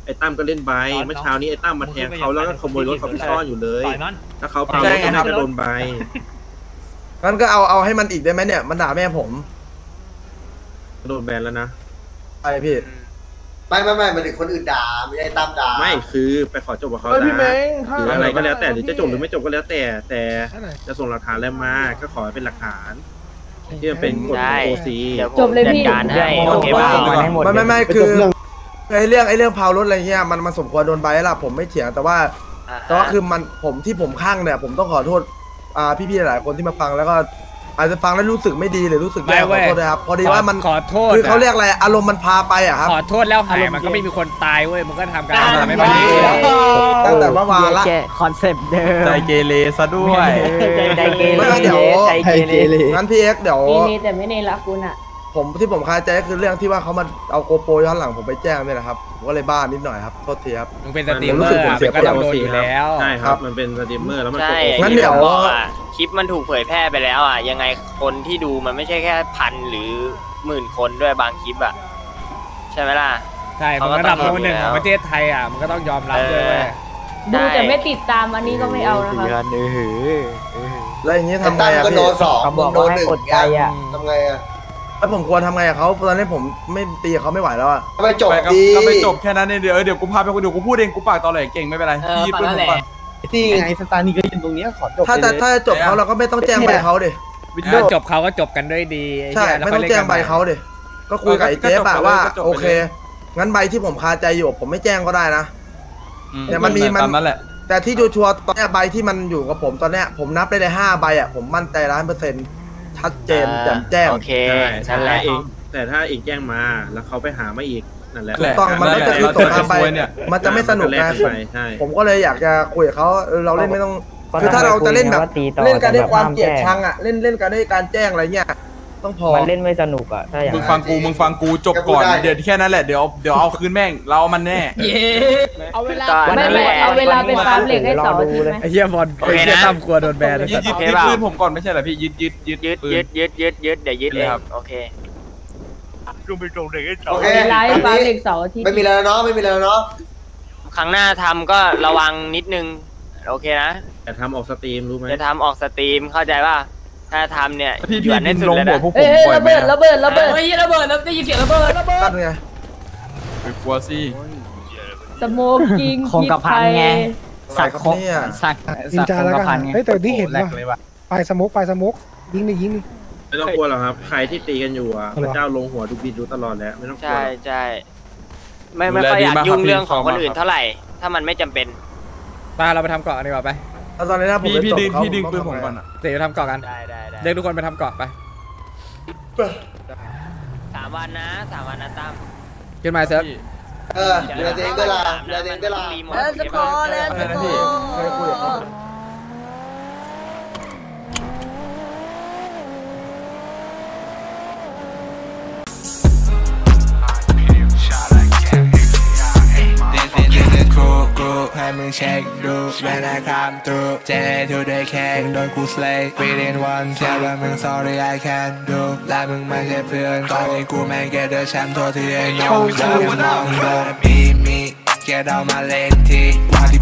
S11: ไอ้ตั้มก็เล่นใบเมื่อเช้านี้ไอ้ตั้มมาแทงเขาแล้วก็ขโมยรถเขาไปซ่อนอยู่เลยถ้าเขาพังรถก็น่าจะโดนใบ
S1: งั้นก็เอาเอาให้มันอีกได้ไหมเนี่ยมันด่าแม่ผม
S11: โดนแบนแล้วนะ
S1: ไปพี่
S8: ไม่ไม่ไม่มันถึงคนอื่นด่าไม่ได้ตามด่า
S11: ไม่คือไปขอจบกับเขา
S12: เฮ้ยพี่
S11: นะ
S12: เม้ง
S11: หรืออะไรก็แล้วแต่หรือจะจบหรือไม่จบก็แล้วแต่ แต่จะส่งหลักฐานอะไรมาก็ขอให้เป็นหลักฐานที่มันเป็นกฎข
S10: ได้
S11: องโอซี
S10: เดี๋ยวผม
S3: จบเลยพี่
S10: จัดการให้โอเคป่ะ
S1: ไม่ไม่ไม่คือไอ้เรื่องไอ้เรื่องเผารถอะไรเงี้ยมันมันสมควรโดนใบแล้วล่ะผมไม่เถียงแต่ว่า แต่ว่าคือมันผมที่ผมข้างเนี่ย ผมต้องขอโทษอ่าพี่ๆหลายคนที่มาฟังแล้วก็ อาจจะฟังแล้วรู้สึกไม่ดีหรือรู้สึกแย่ขอโทษนะครับพอดีว่ามัน
S4: ขอโทษ
S1: คือเขาเรียกอะไรอารมณ์มันพาไปอะครับ
S4: ขอโทษแล้วหายมันก็ไม่มีคนตายเว้ยมึงก็ทำการ
S1: ได้
S4: ไม่ดี
S1: ตั้งแต่เมื่อวานละ
S3: คอนเซปต์เดิม
S5: ใจเกเรซะด้วย
S3: ใจเกเร
S1: ไม่เดี๋ยว
S3: ใจเกเร
S1: งั้นพี่เอ็กซ์เดี๋ยว
S3: นี่นี่แต่ไม่ในรักคุณอะ
S1: ผมที่ผมคาใจก็คือเรื่องที่ว่าเขามาเอา GoPro ย้อนหลังผมไปแจ้งเนี่ยแหละครับผมก็เลยบ้านิดหน่อยครับโทษทีครับ
S4: มึงเป็นสตรีมเมอร์อะมันก็ต้องโดนอยู่แล้ว
S11: ใช่ครับ มันเป็นสตรีมเมอร์แล้วมันก
S10: ใช่
S11: ด OC
S1: งั้นเดี๋ยว
S10: ผมบอกอะคลิปมันถูกเผยแพร่ไปแล้วอะ ยังไงคนที่ดูมันไม่ใช่แค่พันหรือหมื่นคนด้วยบางคลิปอะ ใช่ไหมล่ะ
S4: ใช่มันระดับโนหนึ่งของประเทศไทยอะมันก็ต้องยอมรับด้วยเว้ย
S10: ดูแต่ไม่ติด
S3: ตามอันนี้ก็ไม่เอานะคะ
S1: แล้วอย่างนี้
S8: ไอ้
S1: ทำไง
S8: ตั้ม
S1: อะ
S8: ก็
S1: พี่
S8: โดนสอง
S3: เขาบอก
S8: โดน
S3: ว่า
S8: หนึ่ง
S3: ให้อดใจอะ
S8: ทำไงอะ
S1: แล้วผมควรทำไงกับเขาตอนนี้ผมไม่ตีกับเขาไม่ไหวแล้วอะ
S8: ทำไมจบ
S5: ไปก็
S8: ดี
S5: ก็ไปจบแค่นั้นเองเดี๋ยวเออเดี๋ยวกูพาไปกูเดี๋ยวกูพูดเองกูปากตอแหลเก่งไม่เป็นไรพี่ยึดปืนผมก่อน
S12: ที่ไงสตาร์นี่ก็ยืนตรงเนี้ยขอจบ
S1: ถ้า
S12: ไป
S1: จะ
S12: เลย
S1: ถ้าจะจบเขาเราก็ไม่ต้องแจ้งใบเขาดิ
S5: วินโด
S4: ถ้า
S5: ว์
S4: จบเขาก็จบกันด้วยดีไอ้
S1: ใช่
S4: เหี้ยแล้ว
S1: ไม่
S4: ค่
S1: ต้
S4: ย
S1: อง
S4: ล่น
S1: แจ้ง
S4: กัน
S1: ใบ
S4: ม่
S1: เขาดิก็คุยกับไอ้เจ๊ปะว่าโอเค งั้นใบที่ผมคาใจอยู่ผมไม่แจ้งก็ได้นะ
S5: อื
S1: เนี่ยมันมีมัน
S5: ตามนั้นแหละ
S1: แต่ที่ชัวร์ๆตอนเนี้ยใบที่มันอยู่กับผมตอนเนี้ยผมนับได้เลยห้าใบอะผมมั่นใจร้านเปอร์เซ็นต์ ชัดเจนแจ่มแจ้ง
S10: โอเค
S11: ใช่
S10: นั่นแห
S11: แต่
S10: ละ
S11: เองแต่ถ้าเองแจ้งมาแล้วเขาไปหามาอีกนั่นแหละ
S1: ถูกต้องมันก็จะคือสงครามใบ
S5: เนี่ย
S1: มันจะไม่สนุก
S11: แล
S1: นะ
S11: กันไปใช่
S1: ผมก็เลยอยากจะคุยกับเขาเออเราเล่นไม่ต้องคือถ้าเราจะเล่นแบบเล่นกันด้วยความเกลียดชังอะเล่นเล่นกันด้วยการแจ้งอะไรเงี้ย ต้องพอ
S9: มันเล่นไม่สนุกอะถ้าอย่าง
S5: มึง
S9: นั้น
S5: ฟังกูมึงฟังกูจบก่อนเดี๋ยวแค่นั้นแหละเดี๋ยวเดี๋ยวเอาคืนแม่งเราเอามันแน่
S3: เอาเวลา
S10: ก็นั่นแหละ
S3: เอาเวลาไปฟาร์มเหล็กให้เสาร์อาทิตย์ไหม
S4: ไอ้เหี้ยบอล
S10: โอ
S4: ไอ้
S10: เค
S4: เหี้ย
S10: นะ
S4: ตั้มกลัวโดนแบน
S5: ยึดยึด
S10: โอเค
S5: ยึด
S10: เปล่า
S5: ปืนผมก่อนไม่ใช่เหรอพี่ยึดยึดยึด
S10: ยึด
S5: ปืน
S10: ยึดยึดยึดยึดเดี๋ยวยึด
S5: เล
S10: เอยง
S5: ครับ
S10: โอเค
S7: ลุงไปส่งเด็กให้
S8: โอ
S7: เสา
S8: เค
S3: เวลาให้ฟาร์มเหล็กเสาร์อาทิตย์
S8: ไม่มีแล้วเนาะไม่มีแล้วเนาะ
S10: ครั้งหน้าทำก็ระวังนิดนึงโอเคนะ
S11: แต่ทำออกสตรีมรู้ไหม
S10: จะทำออกสตรีมเข้าใจป่ะ ถ้าทำเนี่ย
S5: พี่
S10: หย
S5: พี่
S10: วนให้
S5: บิน
S10: สุด
S5: ลง
S10: เลย
S5: หัว
S10: นะ
S5: พวกผ
S3: เอ้
S5: ม
S3: ย
S5: ปล่อย
S3: ระ
S5: ไหม
S3: เบิดระเบิดระเบิดเฮ้ยระเบิดแล้วได้ยินเสียงระเบิดระเบิด
S1: ตั้งไง
S5: ไปกลัวสิ
S3: สโมกกิ้ง
S6: คงกระพันไง สักคง
S1: เนี่ย
S6: สัก
S12: นิน
S6: สัก
S12: จา
S6: คง
S12: แล้ว
S6: ก
S12: กั
S6: ระพัน
S12: น
S6: ไง
S12: เฮ้ยแต่ที่เห็น
S1: แรก
S12: ว่า
S1: เลยว่ะ
S12: ปลายสมุกปลายสมุกยิงดิยิงดิ
S11: ไม่ต้องกลัวหรอกครับ ใครที่ตีกันอยู่อะ
S12: เอา
S11: พ
S12: เหรอ
S11: ระเจ้าลงหัวดูบินดูตลอดแล้วไม่ต้องกลัว
S10: ใช่
S11: หรอก
S10: ใช่ไม่ไม่ค่อยอยากยุ่งเรื่องของคนอื่นเท่าไหร่ ถ้ามันไม่จำเป็น
S4: ตาเราไปทำเกาะกันดีกว่าไป
S1: แล้วตอนนี้ถ้าผม
S5: พี่
S1: ไป
S5: พี่
S1: จบ
S5: ดึง
S1: เขา
S5: พี่ดึง
S1: ผ
S5: ปืน
S1: ต้
S5: ผม
S1: ทำไง
S5: ก่อนอะ
S4: เดี๋ยวทำเกาะกัน
S10: ได้ได้ได้
S4: เรียกทุกคนไปทำเกาะไป
S10: วันนะสามวันนะตั้ม
S4: ขึ้นมาเซิร์ฟ
S8: เออดูแลตัวเองด้วยล่ะดูแลตัวเองด้วยล่ะ
S10: รีโมท
S3: แล้วส
S10: ใช่
S3: ก
S10: ปะ
S3: อร์แล้วสกอร์
S13: this is cool cool ให้มึงเช็คดูเวลาคำตูเจทูได้แข่งโดนกู slay within one แค่ว่ามึง sorry I can't do และมึงไม่ใช่เพื่อนตอนนี้กูแม่ง get the champ ตัวที่ไอ้น้องเดินมองเดินมีมีแกเดามาเล่นทีว่าที่